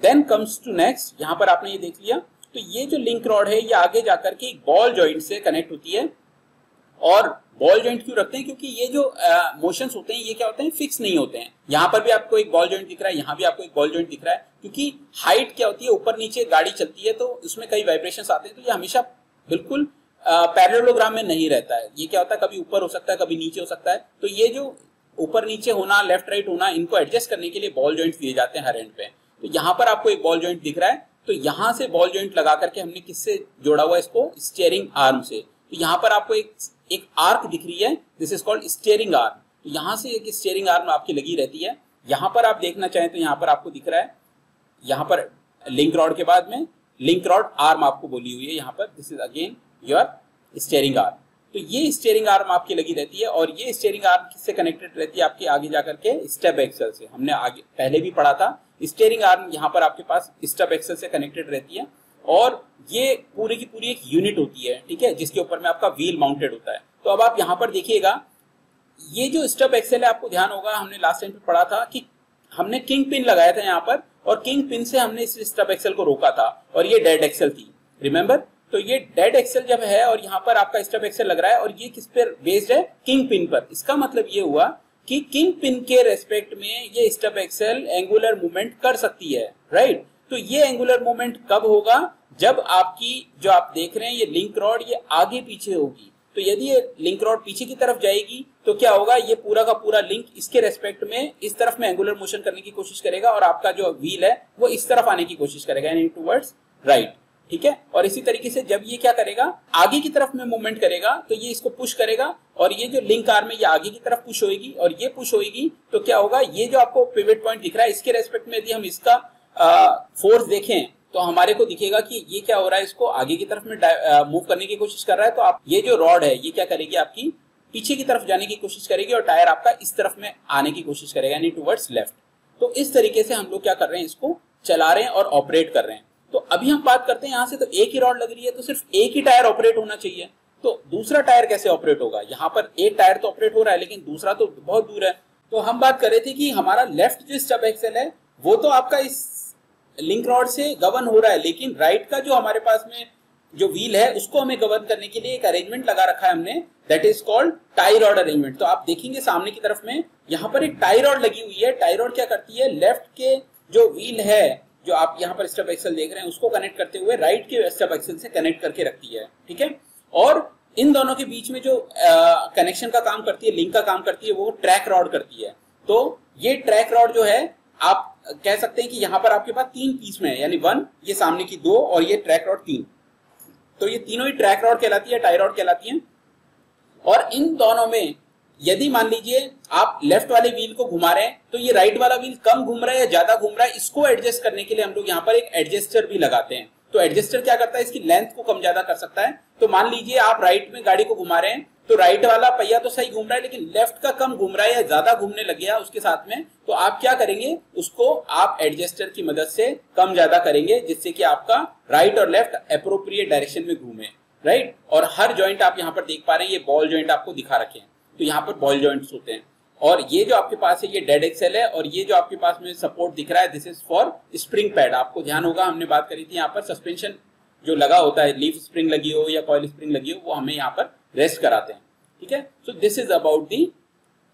S2: then comes to next यहाँ पर आपने ये देख लिया। तो ये जो लिंक रॉड है, ये आगे जाकर के एक बॉल जॉइंट से कनेक्ट होती है। और बॉल जॉइंट क्यों रखते हैं? क्योंकि ये जो मोशन होते हैं, ये क्या होते हैं? फिक्स नहीं होते हैं। यहाँ पर भी आपको एक बॉल जॉइंट दिख रहा है, यहाँ भी आपको एक बॉल जॉइंट दिख रहा है। क्योंकि हाइट क्या होती है ऊपर नीचे गाड़ी चलती है तो उसमें कई वाइब्रेशन आते हैं तो ये हमेशा बिल्कुल पैरेललोग्राम uh, में नहीं रहता है। ये क्या होता है कभी ऊपर हो सकता है कभी नीचे हो सकता है। तो ये जो ऊपर नीचे होना लेफ़्ट राइट होना इनको एडजस्ट करने के लिए बॉल जॉइंट दिए जाते हैं हर एंड पे। तो यहाँ पर आपको एक बॉल जॉइंट दिख रहा है तो यहाँ से बॉल जॉइंट लगा करके हमने किससे जोड़ा हुआ है इसको? स्टेयरिंग आर्म से। तो यहाँ पर आपको एक एक आर्क दिख रही है this is called steering arm तो यहाँ से एक स्टेयरिंग आर्म आपकी लगी रहती है। यहाँ पर आप देखना चाहें तो यहाँ पर आपको दिख रहा है यहाँ पर लिंक रॉड के बाद में लिंक रॉड आर्म आपको बोली हुई है यहाँ पर। This is again your steering arm तो ये स्टेयरिंग आर्म आपकी लगी रहती है और ये स्टेयरिंग आर्म किससे कनेक्टेड रहती है? आपके आगे जाकर के स्टेप एक्सल से। हमने आगे, पहले भी पढ़ा था स्टेयरिंग आर्म यहाँ पर आपके पास स्टेप एक्सल से कनेक्टेड रहती है और ये पूरी की पूरी एक यूनिट होती है, ठीक है, जिसके ऊपर में आपका व्हील माउंटेड होता है। तो अब आप यहाँ पर देखिएगा, ये जो स्टब एक्सेल है, आपको ध्यान होगा, हमने लास्ट टाइम पे पढ़ा था कि हमने किंग पिन लगाया था यहाँ पर और किंग पिन से हमने इस स्टब एक्सेल को रोका था, और ये डेड एक्सेल थी। रिमेंबर तो ये डेड एक्सेल जब है, और यहाँ पर आपका स्टब एक्सेल लग रहा है, और ये किस पर बेस्ड है? किंग पिन पर। इसका मतलब ये हुआ कि किंग पिन के रेस्पेक्ट में ये स्टब एक्सेल एंगुलर मूवमेंट कर सकती है राइट तो ये एंगुलर मूवमेंट कब होगा? जब आपकी, जो आप देख रहे हैं, ये लिंक रॉड ये आगे पीछे होगी। तो यदि ये लिंक रॉड पीछे की तरफ़ जाएगी तो क्या होगा? ये पूरा का पूरा लिंक इसके रेस्पेक्ट में, इस तरफ़ में एंगुलर मोशन करने की कोशिश करेगा और आपका जो व्हील है, वो इस तरफ़ आने की कोशिश करेगा, यानी टूवर्ड्स राइट ठीक है? और इसी तरीके से जब ये क्या करेगा? आगे की तरफ़ में मूवमेंट करेगा तो ये इसको पुश करेगा और ये जो लिंक आर्म है ये आगे की तरफ़ पुश होगी और ये पुश होगी तो क्या होगा? ये जो आपको पिवट पॉइंट दिख रहा है, इसके रेस्पेक्ट में यदि हम इसका फोर्स देखें तो हमारे को दिखेगा कि ये क्या हो रहा है, इसको आगे की तरफ़ में मूव करने की कोशिश कर रहा है तो आप, ये जो रॉड है, ये क्या करेगी आपकी, पीछे की तरफ़ जाने की कोशिश करेगी और टायर आपका इस तरफ़ में आने की कोशिश करेगा, यानी टूवर्ड्स लेफ़्ट तो इस तरीके से हम लोग क्या कर रहे हैं, इसको चला रहे हैं और ऑपरेट कर रहे हैं। तो अभी हम बात करते हैं यहाँ से तो एक ही रॉड लग रही है तो सिर्फ़ एक ही टायर ऑपरेट होना चाहिए। तो दूसरा टायर कैसे ऑपरेट होगा? यहाँ पर एक टायर तो ऑपरेट हो रहा है, लेकिन दूसरा तो बहुत दूर है। तो हम बात कर रहे थे कि हमारा लेफ़्ट जो स्टब एक्सेल है, वो तो आपका इस लिंक रॉड से गवर्न हो रहा है, लेकिन राइट का जो हमारे पास में जो व्हील है, उसको हमें गवर्न करने के लिए एक अरेंजमेंट लगा रखा है हमने that is called tie rod arrangement तो आप देखेंगे सामने की तरफ़ में, यहाँ पर एक टाई रॉड लगी हुई है। टाई रॉड क्या करती है? लेफ़्ट के जो व्हील है, जो आप यहाँ पर स्टेप एक्सल देख रहे हैं, उसको कनेक्ट करते हुए राइट के स्टेप एक्सल से कनेक्ट करके रखती है, ठीक है? और इन दोनों के बीच में जो कनेक्शन का काम करती है लिंक का काम करती है, वो ट्रैक रॉड करती है। तो ये ट्रैक रॉड जो है, आप कह सकते हैं कि यहाँ पर आपके पास तीन पीस में है, यानी वन ये सामने की दो और ये ट्रैक रॉड तीन। तो ये तीनों ही ट्रैक रॉड कहलाती है टाई रॉड कहलाती है। और इन दोनों में, यदि मान लीजिए आप लेफ़्ट वाले व्हील को घुमा रहे हैं तो ये राइट वाला व्हील कम घूम रहा है या ज़्यादा घूम रहा है, इसको एडजस्ट करने के लिए हम लोग यहाँ पर एक एडजस्टर भी लगाते हैं। तो एडजस्टर क्या करता है? इसकी लेंथ को कम ज़्यादा कर सकता है। तो मान लीजिए आप राइट में गाड़ी को घुमा रहे हैं तो राइट वाला पहिया तो सही घूम रहा है, लेकिन लेफ़्ट का कम घूम रहा है या ज़्यादा घूमने लग गया उसके साथ में तो आप क्या करेंगे, उसको आप एडजस्टर की मदद से कम ज़्यादा करेंगे, जिससे कि आपका राइट और लेफ़्ट अप्रोप्रिएट डायरेक्शन में घूमे राइट और हर जॉइंट आप यहाँ पर देख पा रहे हैं, ये बॉल जॉइंट आपको दिखा रखे हैं तो यहाँ पर बॉल जॉइंट्स होते हैं। और ये जो आपके पास है, ये डेड एक्सेल है, और ये जो आपके पास में सपोर्ट दिख रहा है this is for spring pad आपको ध्यान होगा, हमने बात करी थी यहाँ पर सस्पेंशन जो लगा होता है लीफ स्प्रिंग लगी हो या कॉयल स्प्रिंग लगी हो, वो हमें यहाँ पर रेस्ट कराते हैं ठीक है so this is about the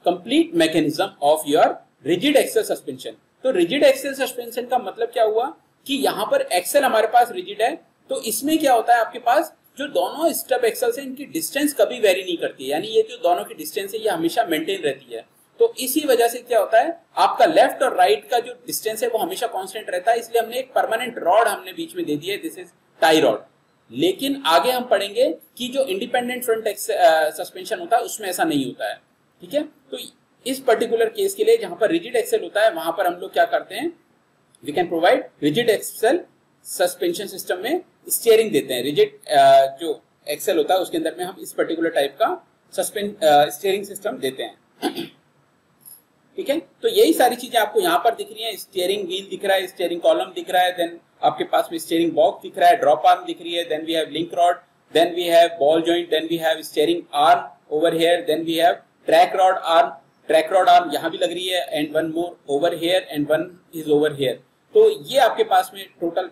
S2: complete mechanism of your rigid axle suspension तो रिजिड एक्सेल सस्पेंशन का मतलब क्या हुआ? कि यहाँ पर एक्सेल हमारे पास रिजिड है तो इसमें क्या होता है आपके पास? जो दोनों स्टब एक्सेल से इनकी डिस्टेंस कभी वेरी नहीं करती यानी ये जो दोनों की डिस्टेंस है, ये हमेशा मेंटेन रहती है। तो इसी वजह से क्या होता है? आपका लेफ़्ट और राइट का जो डिस्टेंस है, वो हमेशा कांस्टेंट रहता है। इसलिए हमने एक परमानेंट रॉड हमने बीच में दे दिया है। दिस इज़ टाई रॉड लेकिन आगे हम पढ़ेंगे कि जो इंडिपेंडेंट फ्रंट सस्पेंशन होता है, उसमें ऐसा नहीं होता है। ठीक है? तो इस पर्टिकुलर केस के लिए जहाँ पर रिजिड एक्सेल होता है, वहाँ पर हम लोग क्या करते हैं? We can provide rigid axle suspension system में स्टीयरिंग देते हैं। रिजिड जो एक्सेल होता है, उसके अंदर में हम इस पर्टिकुलर टाइप का सस्पेंड स्टीयरिंग सिस्टम देते हैं। ठीक है? तो यही सारी चीज़ें आपको यहाँ पर दिख रही है। स्टीयरिंग व्हील दिख रहा है स्टीयरिंग कॉलम दिख रहा है देन आपके पास में स्टीयरिंग बॉक्स दिख रहा है ड्रॉप आर्म दिख रही है then we have link rod then we have ball joint then we have steering arm over here then we have track rod arm track rod arm यहाँ भी लग रही है and one more over here and one is over here तो ये आपके पास में टोटल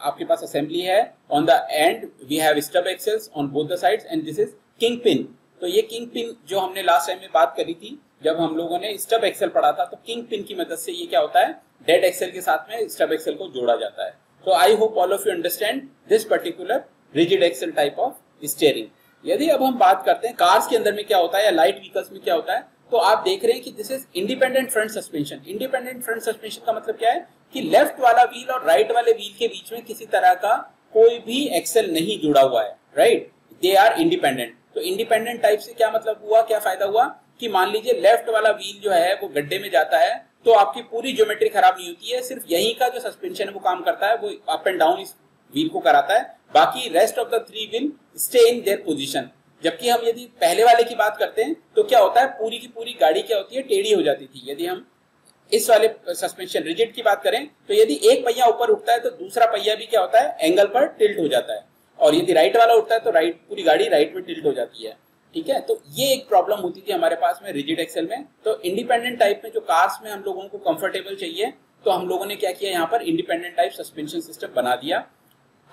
S2: आपके पास असेंबली है. On the end we have stub axles on both the sides and this is king pin तो ये किंग पिन जो हमने लास्ट टाइम में बात करी थी जब हम लोगों ने स्टब एक्सेल पढ़ा था तो किंग पिन की मदद से ये क्या होता है? डेड एक्सेल के साथ में स्टब एक्सेल को जोड़ा जाता है। तो I hope all of you understand this particular rigid axle type of steering यदि अब हम बात करते हैं कार्स के अंदर में क्या होता है या लाइट व्हीकल्स में क्या होता है तो आप देख रहे हैं कि this is independent front suspension independent front suspension का मतलब क्या है? कि लेफ़्ट वाला व्हील और राइट वाले व्हील के बीच में किसी तरह का कोई भी एक्सेल नहीं जुड़ा हुआ है राइट दे आर इंडिपेंडेंट तो इंडिपेंडेंट टाइप से क्या मतलब हुआ? क्या फ़ायदा हुआ? कि मान लीजिए लेफ़्ट वाला व्हील जो है, वो गड्ढे में जाता है तो आपकी पूरी ज्योमेट्री खराब नहीं होती है, सिर्फ़ यही का जो सस्पेंशन है, वो काम करता है, वो अप एंड डाउन इस व्हील को कराता है। बाकी rest of the three wheel stay in their position जबकि हम यदि पहले वाले की बात करते हैं तो क्या होता है, पूरी की पूरी गाड़ी क्या होती है, टेढ़ी हो जाती थी। यदि हम इस वाले सस्पेंशन रिजिड की बात करें तो यदि एक पहिया ऊपर उठता है तो दूसरा पहिया भी क्या होता है एंगल पर टिल्ट हो जाता है। और यदि राइट वाला उठता है तो राइट पूरी गाड़ी राइट में टिल्ट हो जाती है। ठीक है? तो ये एक प्रॉब्लम होती थी हमारे पास में रिजिड एक्सेल में। तो इंडिपेंडेंट टाइप में जो कार्स में हम लोगों को कंफर्टेबल चाहिए तो हम लोगों ने क्या किया यहाँ पर? इंडिपेंडेंट टाइप सस्पेंशन सिस्टम बना दिया।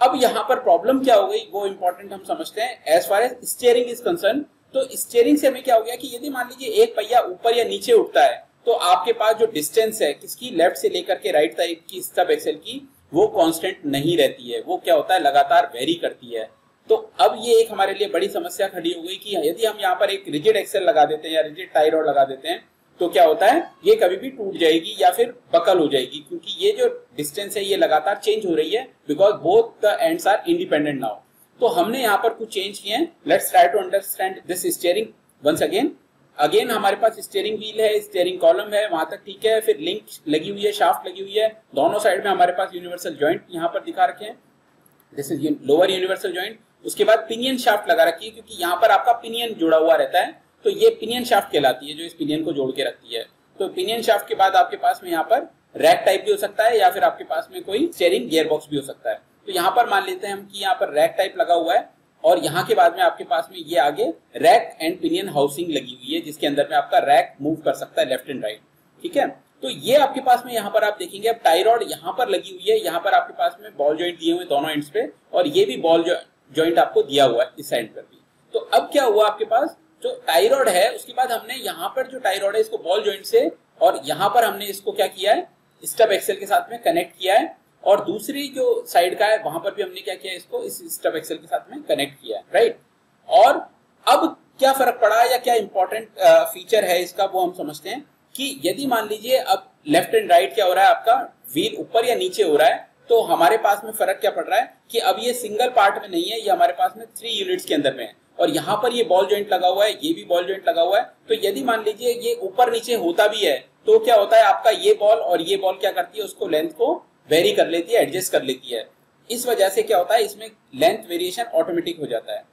S2: अब यहाँ पर प्रॉब्लम क्या हो गई? वो इंपॉर्टेंट हम समझते हैं। As far as steering is concern तो स्टेयरिंग से हमें क्या हो गया कि यदि मान लीजिए एक पहिया ऊपर या नीचे उठता है तो आपके पास जो डिस्टेंस है, किसकी? लेफ़्ट से लेकर के राइट साइड की सब एक्सेल की, वो कांस्टेंट नहीं रहती है। वो क्या होता है? लगातार वेरी करती है। तो अब ये एक हमारे लिए बड़ी समस्या खड़ी हो गई कि यदि हम यहाँ पर एक रिजिड एक्सेल लगा देते हैं या रिजिड टाई लगा देते हैं तो क्या होता है? ये कभी भी टूट जाएगी या फिर बकल हो जाएगी, क्योंकि ये जो डिस्टेंस है, ये लगातार चेंज हो रही है because both the ends are independent now तो हमने यहाँ पर कुछ चेंज किए हैं। Let's try to understand this steering once again again हमारे पास स्टेयरिंग व्हील है स्टेयरिंग कॉलम है, वहाँ तक ठीक है। फिर लिंक लगी हुई है शाफ्ट लगी हुई है। दोनों साइड में हमारे पास यूनिवर्सल ज्वाइंट यहाँ पर दिखा रखे हैं। This is lower universal joint उसके बाद पिनियन शाफ्ट लगा रखी है, क्योंकि यहाँ पर आपका पिनियन जुड़ा हुआ रहता है तो ये पिनियन शाफ्ट कहलाती है, जो इस पिनियन को जोड़ के रखती है। तो पिनियन शाफ्ट के बाद आपके पास में यहाँ पर रैक टाइप भी हो सकता है, या फिर आपके पास में कोई स्टेयरिंग गियर बॉक्स भी हो सकता है। तो यहाँ पर मान लेते हैं हम कि यहाँ पर रैक टाइप लगा हुआ है, और यहाँ के बाद में आपके पास में ये आगे रैक एंड पिनियन हाउसिंग लगी हुई है, जिसके अंदर में आपका रैक मूव कर सकता है लेफ़्ट एंड राइट ठीक है? तो ये आपके पास में यहाँ पर आप देखेंगे, अब टाइरॉड यहाँ पर लगी हुई है, यहाँ पर आपके पास में बॉल ज्वाइंट दिए हुए दोनों एंड्स पे, और ये भी बॉल जॉइंट आपको दिया हुआ है, इस साइड पर भी। तो अब क्या हुआ आपके पास? जो टाइरॉड है, उसके बाद हमने यहाँ पर जो टाइरॉड है, इसको बॉल जॉइंट से, और यहाँ पर हमने इसको क्या किया है? स्टब एक्सेल के साथ में कनेक्ट किया है, और दूसरी जो साइड का है, वहाँ पर भी हमने क्या किया इसको? इस स्टब एक्सेल के साथ में कनेक्ट किया है राइट और अब क्या फ़र्क पड़ा या क्या इंपॉर्टेंट फीचर है इसका, वो हम समझते हैं कि यदि मान लीजिए, अब लेफ़्ट एंड राइट क्या हो रहा है आपका? व्हील ऊपर या नीचे हो रहा है तो हमारे पास में फ़र्क क्या पड़ रहा है कि अब ये सिंगल पार्ट में नहीं है, ये हमारे पास में थ्री यूनिट्स के अंदर में है। और यहाँ पर ये बॉल ज्वाइंट लगा हुआ है, ये भी बॉल ज्वाइंट लगा हुआ है। तो यदि मान लीजिए ये ऊपर नीचे होता भी है तो क्या होता है आपका ये बॉल और ये बॉल क्या करती है, उसको लेंथ को वेरी कर लेती है एडजस्ट कर लेती है। इस वजह से क्या होता है, इसमें लेंथ वेरिएशन ऑटोमेटिक हो जाता है।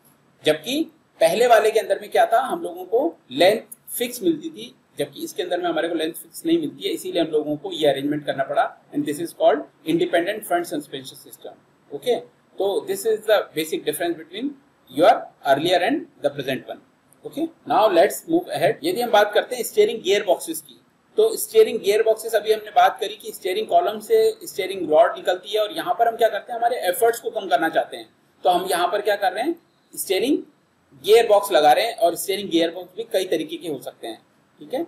S2: जबकि पहले वाले के अंदर में क्या था, हम लोगों को लेंथ फिक्स मिलती थी जबकि इसके अंदर में हमारे को लेंथ फिक्स नहीं मिलती है, इसीलिए हम लोगों को ये अरेंजमेंट करना पड़ा। And this is called independent front suspension system okay तो this is the basic difference between your earlier and the present one okay now let's move ahead यदि हम बात करते हैं स्टेयरिंग गियर बॉक्सेस की तो स्टेयरिंग गियर बॉक्सेस अभी हमने बात करी कि स्टेयरिंग कॉलम से स्टेयरिंग रॉड निकलती है और यहाँ पर हम क्या करते हैं, हमारे एफर्ट्स को कम करना चाहते हैं। तो हम यहाँ पर क्या कर रहे हैं स्टेयरिंग गियर बॉक्स लगा रहे हैं और स्टेयरिंग गियर बॉक्स भी कई तरीके के हो सकते हैं। ठीक है?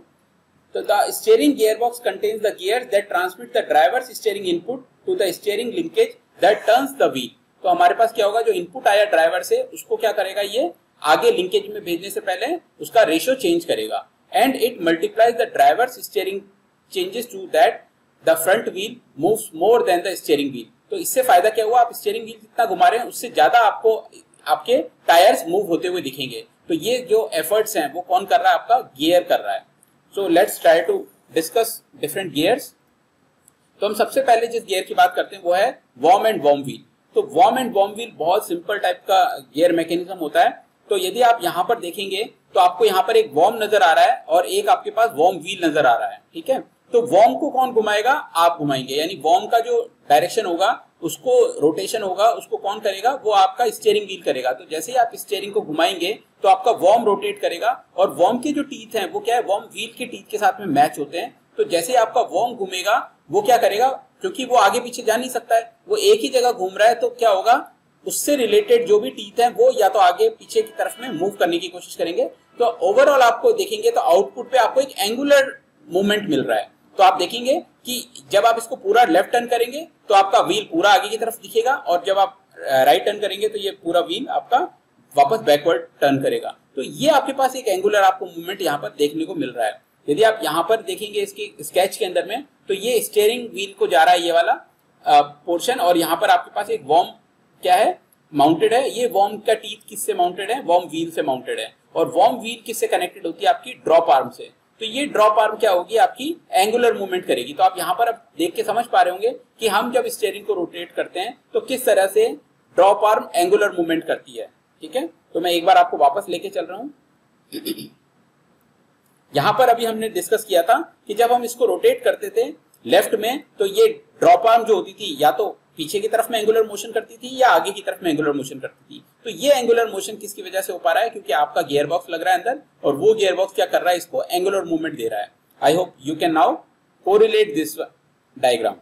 S2: तो the steering gear box contains the gear that transmit the driver's steering input to the steering linkage that turns the wheel तो हमारे पास क्या होगा? जो इनपुट आया ड्राइवर से, उसको क्या करेगा ये? आगे लिंकेज में भेजने से पहले उसका रेशियो चेंज करेगा। And it multiplies the driver steering changes to that the front wheel moves more than the steering wheel तो इससे फ़ायदा क्या हुआ? आप स्टेयरिंग व्हील जितना घुमा रहे हैं, उससे ज़्यादा आपको, आपके टायर्स मूव होते हुए दिखेंगे। तो ये जो एफर्ट्स हैं, वो कौन कर रहा है? आपका गियर कर रहा है। So let's try to discuss different gears तो हम सबसे पहले जिस गियर की बात करते हैं, वो है वॉम एंड वॉम व्हील तो वॉम एंड वॉर्म व्हील बहुत सिंपल टाइप का गियर मैकेनिज्म होता है। तो यदि आप यहाँ पर देखेंगे तो आपको यहाँ पर एक वॉर्म नज़र आ रहा है और एक आपके पास वॉर्म व्हील नज़र आ रहा है। ठीक है? तो वॉर्म को कौन घुमाएगा? आप घुमाएँगे। यानी वॉर्म का जो डायरेक्शन होगा, उसको रोटेशन होगा, उसको कौन करेगा? वो आपका स्टेयरिंग व्हील करेगा। तो जैसे ही आप स्टेयरिंग को घुमाएँगे तो आपका वॉर्म रोटेट करेगा। और वॉर्म के जो टीथ हैं, वो क्या है? वॉर्म व्हील के टीथ के साथ में मैच होते हैं। तो जैसे ही आपका वॉर्म घूमेगा, वो क्या करेगा? क्योंकि वो आगे पीछे जा नहीं सकता है। वो एक ही जगह घूम रहा है तो क्या होगा? उससे रिलेटेड जो भी टीथ है, वो या तो आगे पीछे की तरफ़ में मूव करने की कोशिश करेंगे। तो ओवरऑल आपको देखेंगे तो आउटपुट पे आपको एक एंगुलर मूवमेंट मिल रहा है। तो आप देखेंगे कि जब आप इसको पूरा लेफ़्ट टर्न करेंगे तो आपका व्हील पूरा आगे की तरफ़ दिखेगा और जब आप राइट टर्न करेंगे तो ये पूरा व्हील आपका वापस बैकवर्ड टर्न करेगा। तो ये आपके पास एक एंगुलर आपको मूवमेंट यहाँ पर देखने को मिल रहा है। यदि आप यहाँ पर देखेंगे इसके स्केच के अंदर में तो ये स्टेयरिंग व्हील को जा रहा है ये वाला पोर्शन और यहाँ पर आपके पास एक वॉर्म क्या है? माउंटेड है। ये वॉर्म का टीथ किससे माउंटेड है? वॉर्म व्हील से माउंटेड है। और वॉर्म व्हील किससे कनेक्टेड होती है? आपकी ड्रॉप आर्म से। तो ये ड्रॉप आर्म क्या होगी? आपकी एंगुलर मूवमेंट करेगी। तो आप यहाँ पर अब देख के समझ पा रहे होंगे कि हम जब स्टेयरिंग को रोटेट करते हैं तो किस तरह से ड्रॉप आर्म एंगुलर मूवमेंट करती है। ठीक है? तो मैं एक बार आपको वापस लेके चल रहा हूँ। यहाँ पर अभी हमने डिस्कस किया था कि जब हम इसको रोटेट करते थे लेफ़्ट में तो ये ड्रॉप आर्म जो होती थी, या तो पीछे की तरफ़ में एंगुलर मोशन करती थी या आगे की तरफ़ में एंगुलर मोशन करती थी? तो ये एंगुलर मोशन किसकी वजह से हो पा रहा है? क्योंकि आपका गियर बॉक्स लग रहा है अंदर और वो गियर बॉक्स क्या कर रहा है? इसको एंगुलर मूवमेंट दे रहा है। I hope you can now correlate this diagram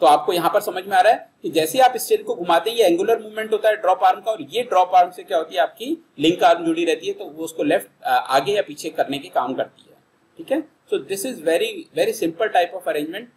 S2: तो आपको यहाँ पर समझ में आ रहा है कि जैसे आप स्टेयर को घुमाते हैं, ये एंगुलर मूवमेंट होता है ड्रॉप आर्म का और ये ड्रॉप आर्म से क्या होती है? आपकी लिंक आर्म जुड़ी रहती है तो वो उसको लेफ़्ट आगे या पीछे करने के काम करती है। ठीक है? So this is very very simple type of arrangement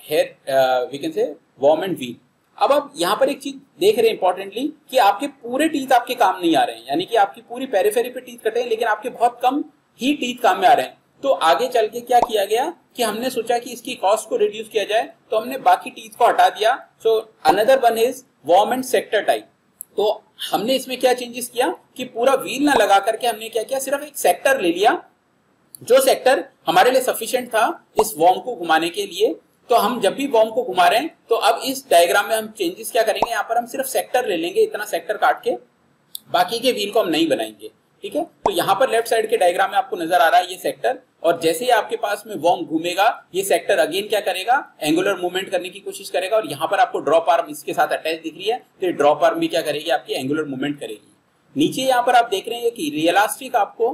S2: here we can say worm and wheel अब आप यहाँ पर एक चीज़ देख रहे हैं इंपॉर्टेंटली कि आपके पूरे टीथ आपके काम नहीं आ रहे हैं, यानी कि आपकी पूरी पेरिफेरी पे टीथ कटे हैं, लेकिन आपके बहुत कम ही टीथ काम में आ रहे हैं। तो आगे चल के क्या किया गया कि हमने सोचा कि इसकी कॉस्ट को रिड्यूस किया जाए तो हमने बाकी टीथ को हटा दिया। So another one is worm and sector type तो हमने इसमें क्या चेंजेस किया कि पूरा व्हील ना लगा करके हमने क्या किया, सिर्फ़ एक सेक्टर ले लिया, जो सेक्टर हमारे लिए सफिशियंट था इस वॉर्म को घुमाने के लिए। तो हम जब भी बॉम्ब को घुमा रहे हैं तो अब इस डायग्राम में हम चेंजेस क्या करेंगे? यहाँ पर हम सिर्फ़ सेक्टर ले लेंगे, इतना सेक्टर काट के। बाकी के व्हील को हम नहीं बनाएँगे, ठीक है? तो यहाँ पर लेफ़्ट साइड के डायग्राम में आपको नज़र आ रहा है ये सेक्टर और जैसे ही आपके पास में वॉर्म घूमेगा, ये सेक्टर अगेन क्या करेगा? एंगुलर मूवमेंट करने की कोशिश करेगा। और यहाँ पर आपको ड्रॉप आर्म इसके साथ अटैच दिख रही है। तो ड्रॉप आर्म भी क्या करेगी? आपकी एंगुलर मूवमेंट करेगी। नीचे यहाँ पर आप देख रहे हैं कि रियलास्टिक आपको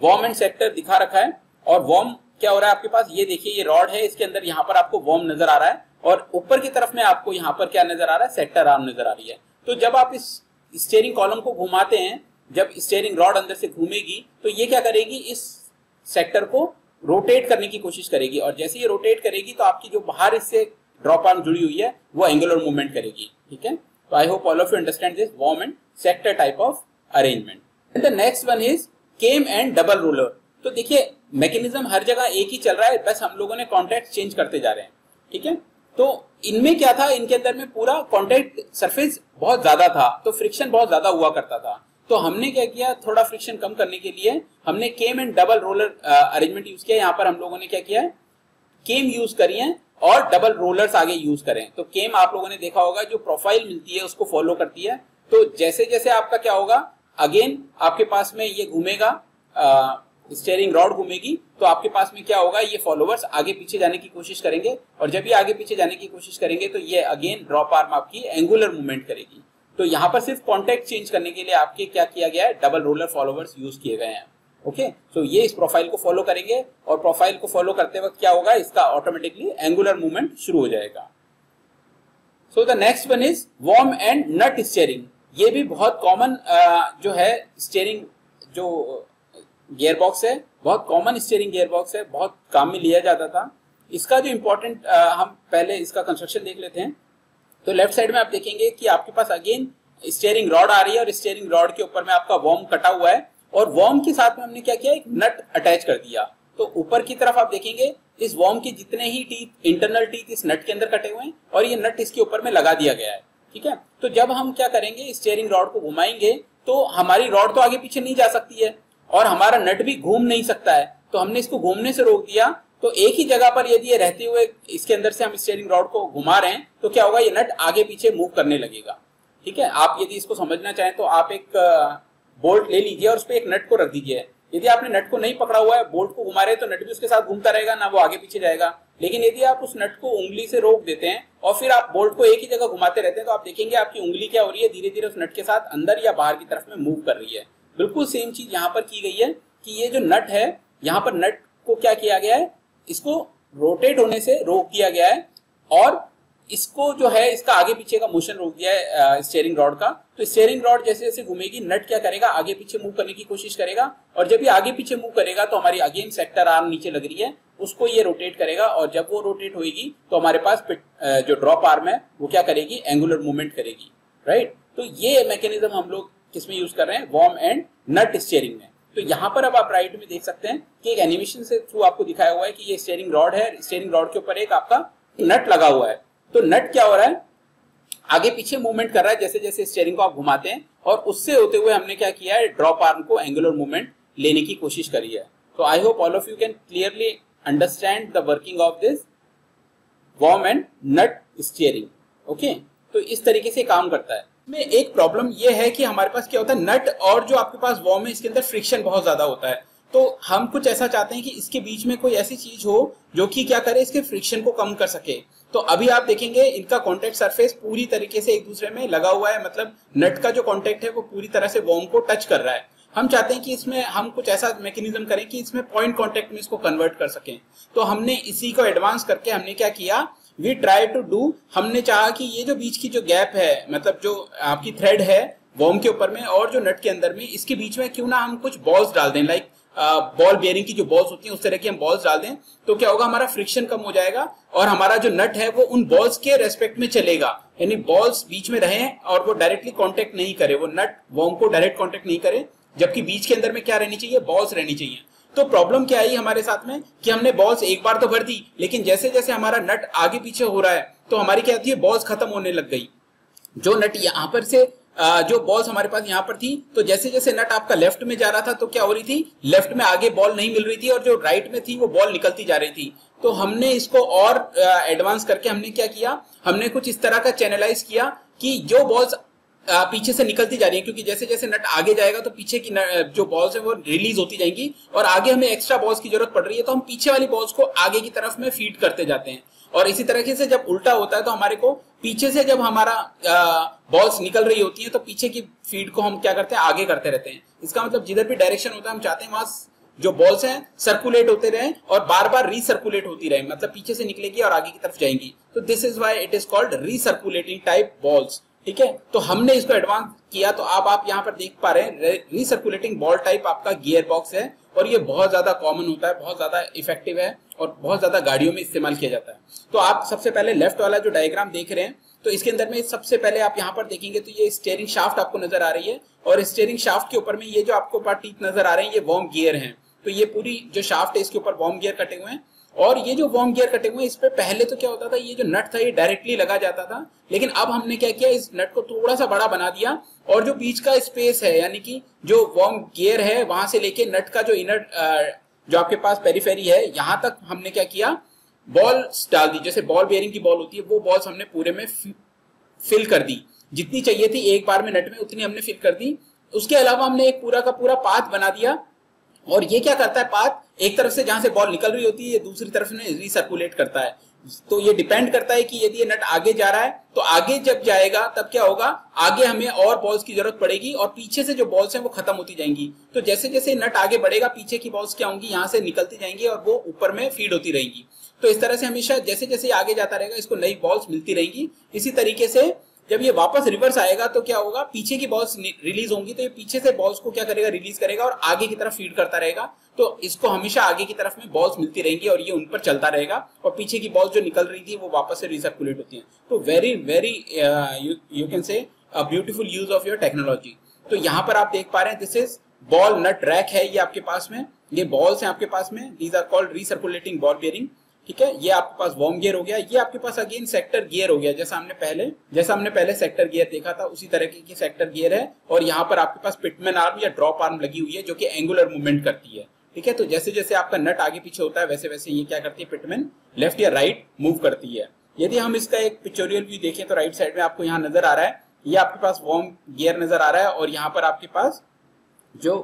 S2: वॉम एंड सेक्टर दिखा रखा है। और वॉर्म क्या हो रहा है आपके पास? ये देखिए, ये रॉड है, इसके अंदर यहाँ पर आपको वॉर्म नज़र आ रहा है और ऊपर की तरफ़ में आपको यहाँ पर क्या नज़र आ रहा है? सेक्टर आर्म नज़र आ रही है। तो जब आप इस स्टेयरिंग कॉलम को घुमाते हैं, जब स्टेयरिंग रॉड अंदर से घूमेगी तो ये क्या करेगी? इस सेक्टर को रोटेट करने की कोशिश करेगी और जैसे ये रोटेट करेगी तो आपकी जो बाहर इससे ड्रॉप आर्म जुड़ी हुई है, वो एंगुलर मूवमेंट करेगी। ठीक है? तो I hope all of you understand this worm and sector type of arrangement the next one is cam and double roller तो देखिए मैकेनिज्म हर जगह एक ही चल रहा है, बस हम लोगों ने कॉन्टेक्ट चेंज करते जा रहे हैं, ठीक है? तो इनमें क्या था? इनके अंदर में पूरा कॉन्टेक्ट सरफेस बहुत ज़्यादा था तो फ्रिक्शन बहुत ज़्यादा हुआ करता था। तो हमने क्या किया? थोड़ा फ्रिक्शन कम करने के लिए हमने cam and double roller arrangement use किया। यहाँ पर हम लोगों ने क्या किया? केम यूज़ करी है और डबल रोलर्स आगे यूज़ करें। तो केम आप लोगों ने देखा होगा, जो प्रोफ़ाइल मिलती है, उसको फॉलो करती है। तो जैसे जैसे आपका क्या होगा? अगेन आपके पास में ये घूमेगा स्टेयरिंग रॉड घूमेगी तो आपके पास में क्या होगा? ये फॉलोवर्स आगे पीछे जाने की कोशिश करेंगे, और जब ये आगे पीछे जाने की कोशिश करेंगे तो ये अगेन ड्रॉप आर्म आपकी एंगुलर मूवमेंट करेगी। तो यहाँ पर सिर्फ़ कॉन्टेक्ट चेंज करने के लिए आपके क्या किया गया है? डबल रोलर फॉलोवर्स यूज़ किए गए हैं। ओके सो ये इस प्रोफ़ाइल को फॉलो करेंगे, और प्रोफ़ाइल को फॉलो करते वक्त क्या होगा? इसका ऑटोमेटिकली एंगुलर मूवमेंट शुरू हो जाएगा। So the next one is worm and nut steering ये भी बहुत कॉमन जो है स्टेयरिंग जो गियर बॉक्स है, बहुत कॉमन स्टेयरिंग गियर बॉक्स है, बहुत काम में लिया जाता था। इसका जो इम्पोर्टेंट हम पहले इसका कंस्ट्रक्शन देख लेते हैं। तो लेफ़्ट साइड में आप देखेंगे कि आपके पास अगेन स्टेयरिंग रॉड आ रही है और स्टेयरिंग रॉड के ऊपर में आपका वॉर्म कटा हुआ है और वॉर्म के साथ में हमने क्या किया? एक नट अटैच कर दिया। तो ऊपर की तरफ़ आप देखेंगे, इस वॉर्म के जितने ही टीथ इंटरनल टीथ इस नट के अंदर कटे हुए हैं और ये नट इसके ऊपर में लगा दिया गया है। ठीक है? तो जब हम क्या करेंगे स्टेयरिंग रॉड को घुमाएँगे तो हमारी रॉड तो आगे पीछे नहीं जा सकती है। और हमारा नट भी घूम नहीं सकता है। तो हमने इसको घूमने से रोक दिया। तो एक ही जगह पर यदि ये रहते हुए इसके अंदर से हम स्टेयरिंग रॉड को घुमा रहे हैं तो क्या होगा? ये नट आगे पीछे मूव करने लगेगा। ठीक है? आप यदि इसको समझना चाहें तो आप एक बोल्ट ले लीजिए और उस पर एक नट को रख दीजिए। यदि आपने नट को नहीं पकड़ा हुआ है बोल्ट को घुमा रहे हैं तो नट भी उसके साथ घूमता रहेगा, ना वो आगे पीछे जाएगा। लेकिन यदि आप उस नट को उंगली से रोक देते हैं और फिर आप बोल्ट को एक ही जगह घुमाते रहते हैं तो आप देखेंगे आपकी उंगली क्या हो रही है धीरे धीरे उस नट के साथ अंदर या बाहर की तरफ़ में मूव कर रही है। बिल्कुल सेम चीज़ यहाँ पर की गई है कि ये जो नट है, यहाँ पर नट को क्या किया गया है? इसको रोटेट होने से रोक दिया गया है और इसको जो है, इसका आगे पीछे का मोशन रोक दिया है स्टेयरिंग रॉड का। तो स्टेयरिंग रॉड जैसे जैसे घूमेगी नट क्या करेगा? आगे पीछे मूव करने की कोशिश करेगा और जब ये आगे पीछे मूव करेगा तो हमारी अगेन सेक्टर आर्म नीचे लग रही है, उसको ये रोटेट करेगा और जब वो रोटेट होगी तो हमारे पास जो ड्रॉप आर्म है, वो क्या करेगी? एंगुलर मूवमेंट करेगी राइट तो ये मैकेनिज्म हम लोग किसमें यूज़ कर रहे हैं? वॉर्म एंड नट स्टेयरिंग में। तो यहाँ पर अब आप राइट में देख सकते हैं कि एक एनिमेशन से थ्रू आपको दिखाया हुआ है कि ये स्टेयरिंग रॉड है। स्टेयरिंग रॉड के ऊपर एक आपका नट लगा हुआ है। तो नट क्या हो रहा है? आगे पीछे मूवमेंट कर रहा है जैसे जैसे स्टेयरिंग को आप घुमाते हैं और उससे होते हुए हमने क्या किया है? ड्रॉप आर्म को एंगुलर मूवमेंट लेने की कोशिश करी है। तो I hope all of you can clearly understand the working of this worm and nut steering okay तो इस तरीके से काम करता है। में एक प्रॉब्लम ये है कि हमारे पास क्या होता है नट और जो आपके पास वॉम है, इसके अंदर फ्रिक्शन बहुत ज़्यादा होता है। तो हम कुछ ऐसा चाहते हैं कि इसके बीच में कोई ऐसी चीज़ हो जो कि क्या करे, इसके फ्रिक्शन को कम कर सके। तो अभी आप देखेंगे, इनका कॉन्टेक्ट सरफेस पूरी तरीके से एक दूसरे में लगा हुआ है मतलब नट का जो कॉन्टेक्ट है, वो पूरी तरह से वॉम को टच कर रहा है। हम चाहते हैं कि इसमें हम कुछ ऐसा मैकेनिज्म करें कि इसमें पॉइंट कॉन्टेक्ट में इसको कन्वर्ट कर सकें। तो हमने इसी को एडवांस करके हमने क्या किया वी ट्राई टू डू हमने चाहा कि ये जो बीच की जो गैप है मतलब जो आपकी थ्रेड है वॉर्म के ऊपर में और जो नट के अंदर में, इसके बीच में क्यों ना हम कुछ बॉल्स डाल दें लाइक बॉल बेयरिंग की जो बॉल्स होती हैं, उस तरह की हम बॉल्स डाल दें तो क्या होगा, हमारा फ्रिक्शन कम हो जाएगा और हमारा जो नट है, वो उन बॉल्स के रेस्पेक्ट में चलेगा। यानी बॉल्स बीच में रहें और वो डायरेक्टली कांटेक्ट नहीं करे, वो नट वॉर्म को डायरेक्ट कांटेक्ट नहीं करे, जबकि बीच के अंदर में क्या रहनी चाहिए? बॉल्स रहनी चाहिए। तो प्रॉब्लम क्या आई हमारे साथ में? कि हमने बॉल्स एक बार तो भर दी, लेकिन जैसे जैसे हमारा नट आगे पीछे हो रहा है तो हमारी क्या होती है बॉल्स खत्म होने लग गई। जो नट यहाँ पर से जो बॉल्स हमारे पास यहाँ पर थी तो जैसे जैसे नट आपका लेफ़्ट में जा रहा था तो क्या हो रही थी? लेफ़्ट में आगे बॉल नहीं मिल रही थी और जो राइट में थी, वो बॉल निकलती जा रही थी। तो हमने इसको और एडवांस करके हमने क्या किया? हमने कुछ इस तरह का चैनलाइज किया कि जो बॉल्स पीछे से निकलती जा रही है, क्योंकि जैसे जैसे नट आगे जाएगा तो पीछे की जो बॉल्स है वो रिलीज़ होती जाएँगी, और आगे हमें एक्स्ट्रा बॉल्स की ज़रूरत पड़ रही है तो हम पीछे वाली बॉल्स को आगे की तरफ़ में फ़ीड करते जाते हैं। और इसी तरीके से जब उल्टा होता है तो हमारे को पीछे से जब हमारा बॉल्स निकल रही होती है तो पीछे की फ़ीड को हम क्या करते हैं? आगे करते रहते हैं। इसका मतलब जिधर भी डायरेक्शन होता है, हम चाहते हैं वहाँ जो बॉल्स हैं सर्कुलेट होते रहे, और बार बार रिसर्कुलेट होती रहे मतलब पीछे से निकलेगी और आगे की तरफ़ जाएँगी। तो this is why it is called recirculating type balls ठीक है? तो हमने इसको एडवांस किया तो अब आप यहाँ पर देख पा रहे हैं रिसर्कुलेटिंग बॉल टाइप आपका गियर बॉक्स है, और ये बहुत ज़्यादा कॉमन होता है, बहुत ज़्यादा इफ़ेक्टिव है, और बहुत ज़्यादा गाड़ियों में इस्तेमाल किया जाता है। तो आप सबसे पहले लेफ़्ट वाला जो डायग्राम देख रहे हैं तो इसके अंदर में सबसे पहले आप यहाँ पर देखेंगे तो ये स्टेयरिंग शाफ्ट आपको नज़र आ रही है, और स्टेयरिंग शाफ्ट के ऊपर में ये जो आपको पास नज़र आ रहे हैं, ये वॉर्म गियर है। तो ये पूरी जो शाफ्ट है, इसके ऊपर वॉर्म गियर कटे हुए हैं। और ये जो वॉर्म गियर कटे हुए, इस पे पहले तो क्या होता था, ये जो नट था, ये डायरेक्टली लगा जाता था, लेकिन अब हमने क्या किया, इस नट को थोड़ा सा बड़ा बना दिया, और जो बीच का स्पेस है, यानी कि जो वॉर्म गियर है, वहाँ से लेके नट का जो इनर जो आपके पास पेरीफेरी है, यहाँ तक हमने क्या किया बॉल्स डाल दी, जैसे बॉल बियरिंग की बॉल होती है, वो बॉल्स हमने पूरे में फिल कर दी, जितनी चाहिए थी, एक बार में नट में उतनी हमने फिल कर दी, उसके अलावा हमने एक पूरा का पूरा पाथ बना दिया और ये क्या करता है पाथ एक तरफ़ से जहाँ से बॉल निकल रही होती है, ये दूसरी तरफ़ में रिसर्कुलेट करता है। तो ये डिपेंड करता है कि यदि ये नट आगे जा रहा है तो आगे जब जाएगा, तब क्या होगा? आगे हमें और बॉल्स की ज़रूरत पड़ेगी और पीछे से जो बॉल्स हैं वो खत्म होती जाएँगी। तो जैसे जैसे नट आगे बढ़ेगा, पीछे की बॉल्स क्या होंगी? यहाँ से निकलती जाएँगी और वो ऊपर में फ़ीड होती रहेंगी। तो इस तरह से हमेशा जैसे जैसे आगे जाता रहेगा, इसको नई बॉल्स मिलती रहेंगी। इसी तरीके से जब ये वापस रिवर्स आएगा तो क्या होगा? पीछे की बॉल्स रिलीज़ होंगी तो ये पीछे से बॉल्स को क्या करेगा? रिलीज़ करेगा और आगे की तरफ़ फ़ीड करता रहेगा। तो इसको हमेशा आगे की तरफ़ में बॉल्स मिलती रहेंगी और ये उन पर चलता रहेगा और पीछे की बॉल्स जो निकल रही थी, वो वापस से रिसर्कुलेट होती है। तो very very you can say beautiful use of your technology तो यहाँ पर आप देख पा रहे हैं this is ball nut rack है ये आपके पास में। ये बॉल्स हैं आपके पास में। These are called recirculating ball bearing ठीक है? ये आपके पास वॉर्म गियर हो गया, ये आपके पास अगेन सेक्टर गियर हो गया। जैसा हमने पहले, जैसा हमने पहले सेक्टर गियर देखा था, उसी तरह की सेक्टर गियर है और यहाँ पर आपके पास पिटमैन आर्म या ड्रॉप आर्म लगी हुई है जो कि एंगुलर मूवमेंट करती है। ठीक है? तो जैसे जैसे आपका नट आगे पीछे होता है वैसे वैसे ये क्या करती है? पिटमैन लेफ़्ट या राइट मूव करती है। यदि हम इसका एक पिक्चोरियल व्यू देखें तो राइट साइड में आपको यहाँ नज़र आ रहा है। ये आपके पास वॉर्म गियर नज़र आ रहा है और यहाँ पर आपके पास जो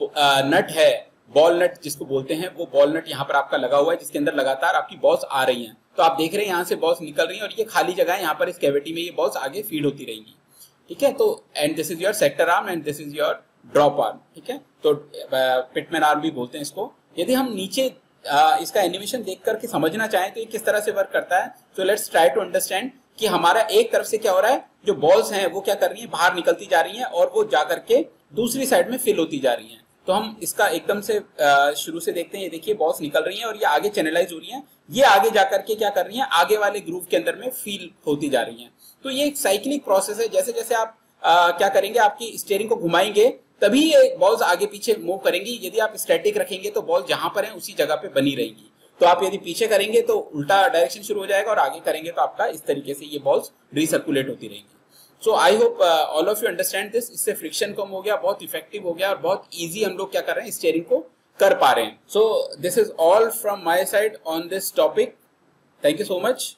S2: नट है बॉल नट जिसको बोलते हैं वो बॉल नट यहाँ पर आपका लगा हुआ है जिसके अंदर लगातार आपकी बॉस आ रही हैं। तो आप देख रहे हैं यहाँ से बॉस निकल रही है और ये खाली जगह है यहाँ पर इस कैविटी में ये बॉस आगे फ़ीड होती रहेंगी। ठीक है? तो and this is your sector arm and this is your drop arm ठीक है? तो पिटमैन आर्म भी बोलते हैं इसको। यदि हम नीचे आ, इसका एनिमेशन देख करके समझना चाहें तो ये किस तरह से वर्क करता है तो लेट्स ट्राई टू अंडरस्टैंड कि हमारा एक तरफ़ से क्या हो रहा है जो बॉल्स हैं वो क्या कर रही हैं बाहर निकलती जा रही हैं और वो जा करके दूसरी साइड में फिल होती जा रही हैं। तो हम इसका एकदम से शुरू से देखते हैं। ये देखिए बॉल्स निकल रही हैं और ये आगे चैनलाइज हो रही हैं। ये आगे जाकर के क्या कर रही हैं? आगे वाले ग्रूव के अंदर में फील होती जा रही हैं। तो ये एक साइक्लिक प्रोसेस है। जैसे जैसे आप आ, क्या करेंगे आपकी स्टेयरिंग को घुमाएँगे तभी ये बॉल्स आगे पीछे मूव करेंगी। यदि आप स्टैटिक रखेंगे तो बॉल जहाँ पर है उसी जगह पे बनी रहेगी। तो आप यदि पीछे करेंगे तो उल्टा डायरेक्शन शुरू हो जाएगा और आगे करेंगे तो आपका इस तरीके से ये बॉल्स रिसर्कुलेट होती रहेंगी। So I hope all of you understand this इससे फ्रिक्शन कम हो गया, बहुत इफ़ेक्टिव हो गया और बहुत ईजी हम लोग क्या कर रहे हैं स्टेयरिंग को कर पा रहे हैं। So this is all from my side on this topic thank you so much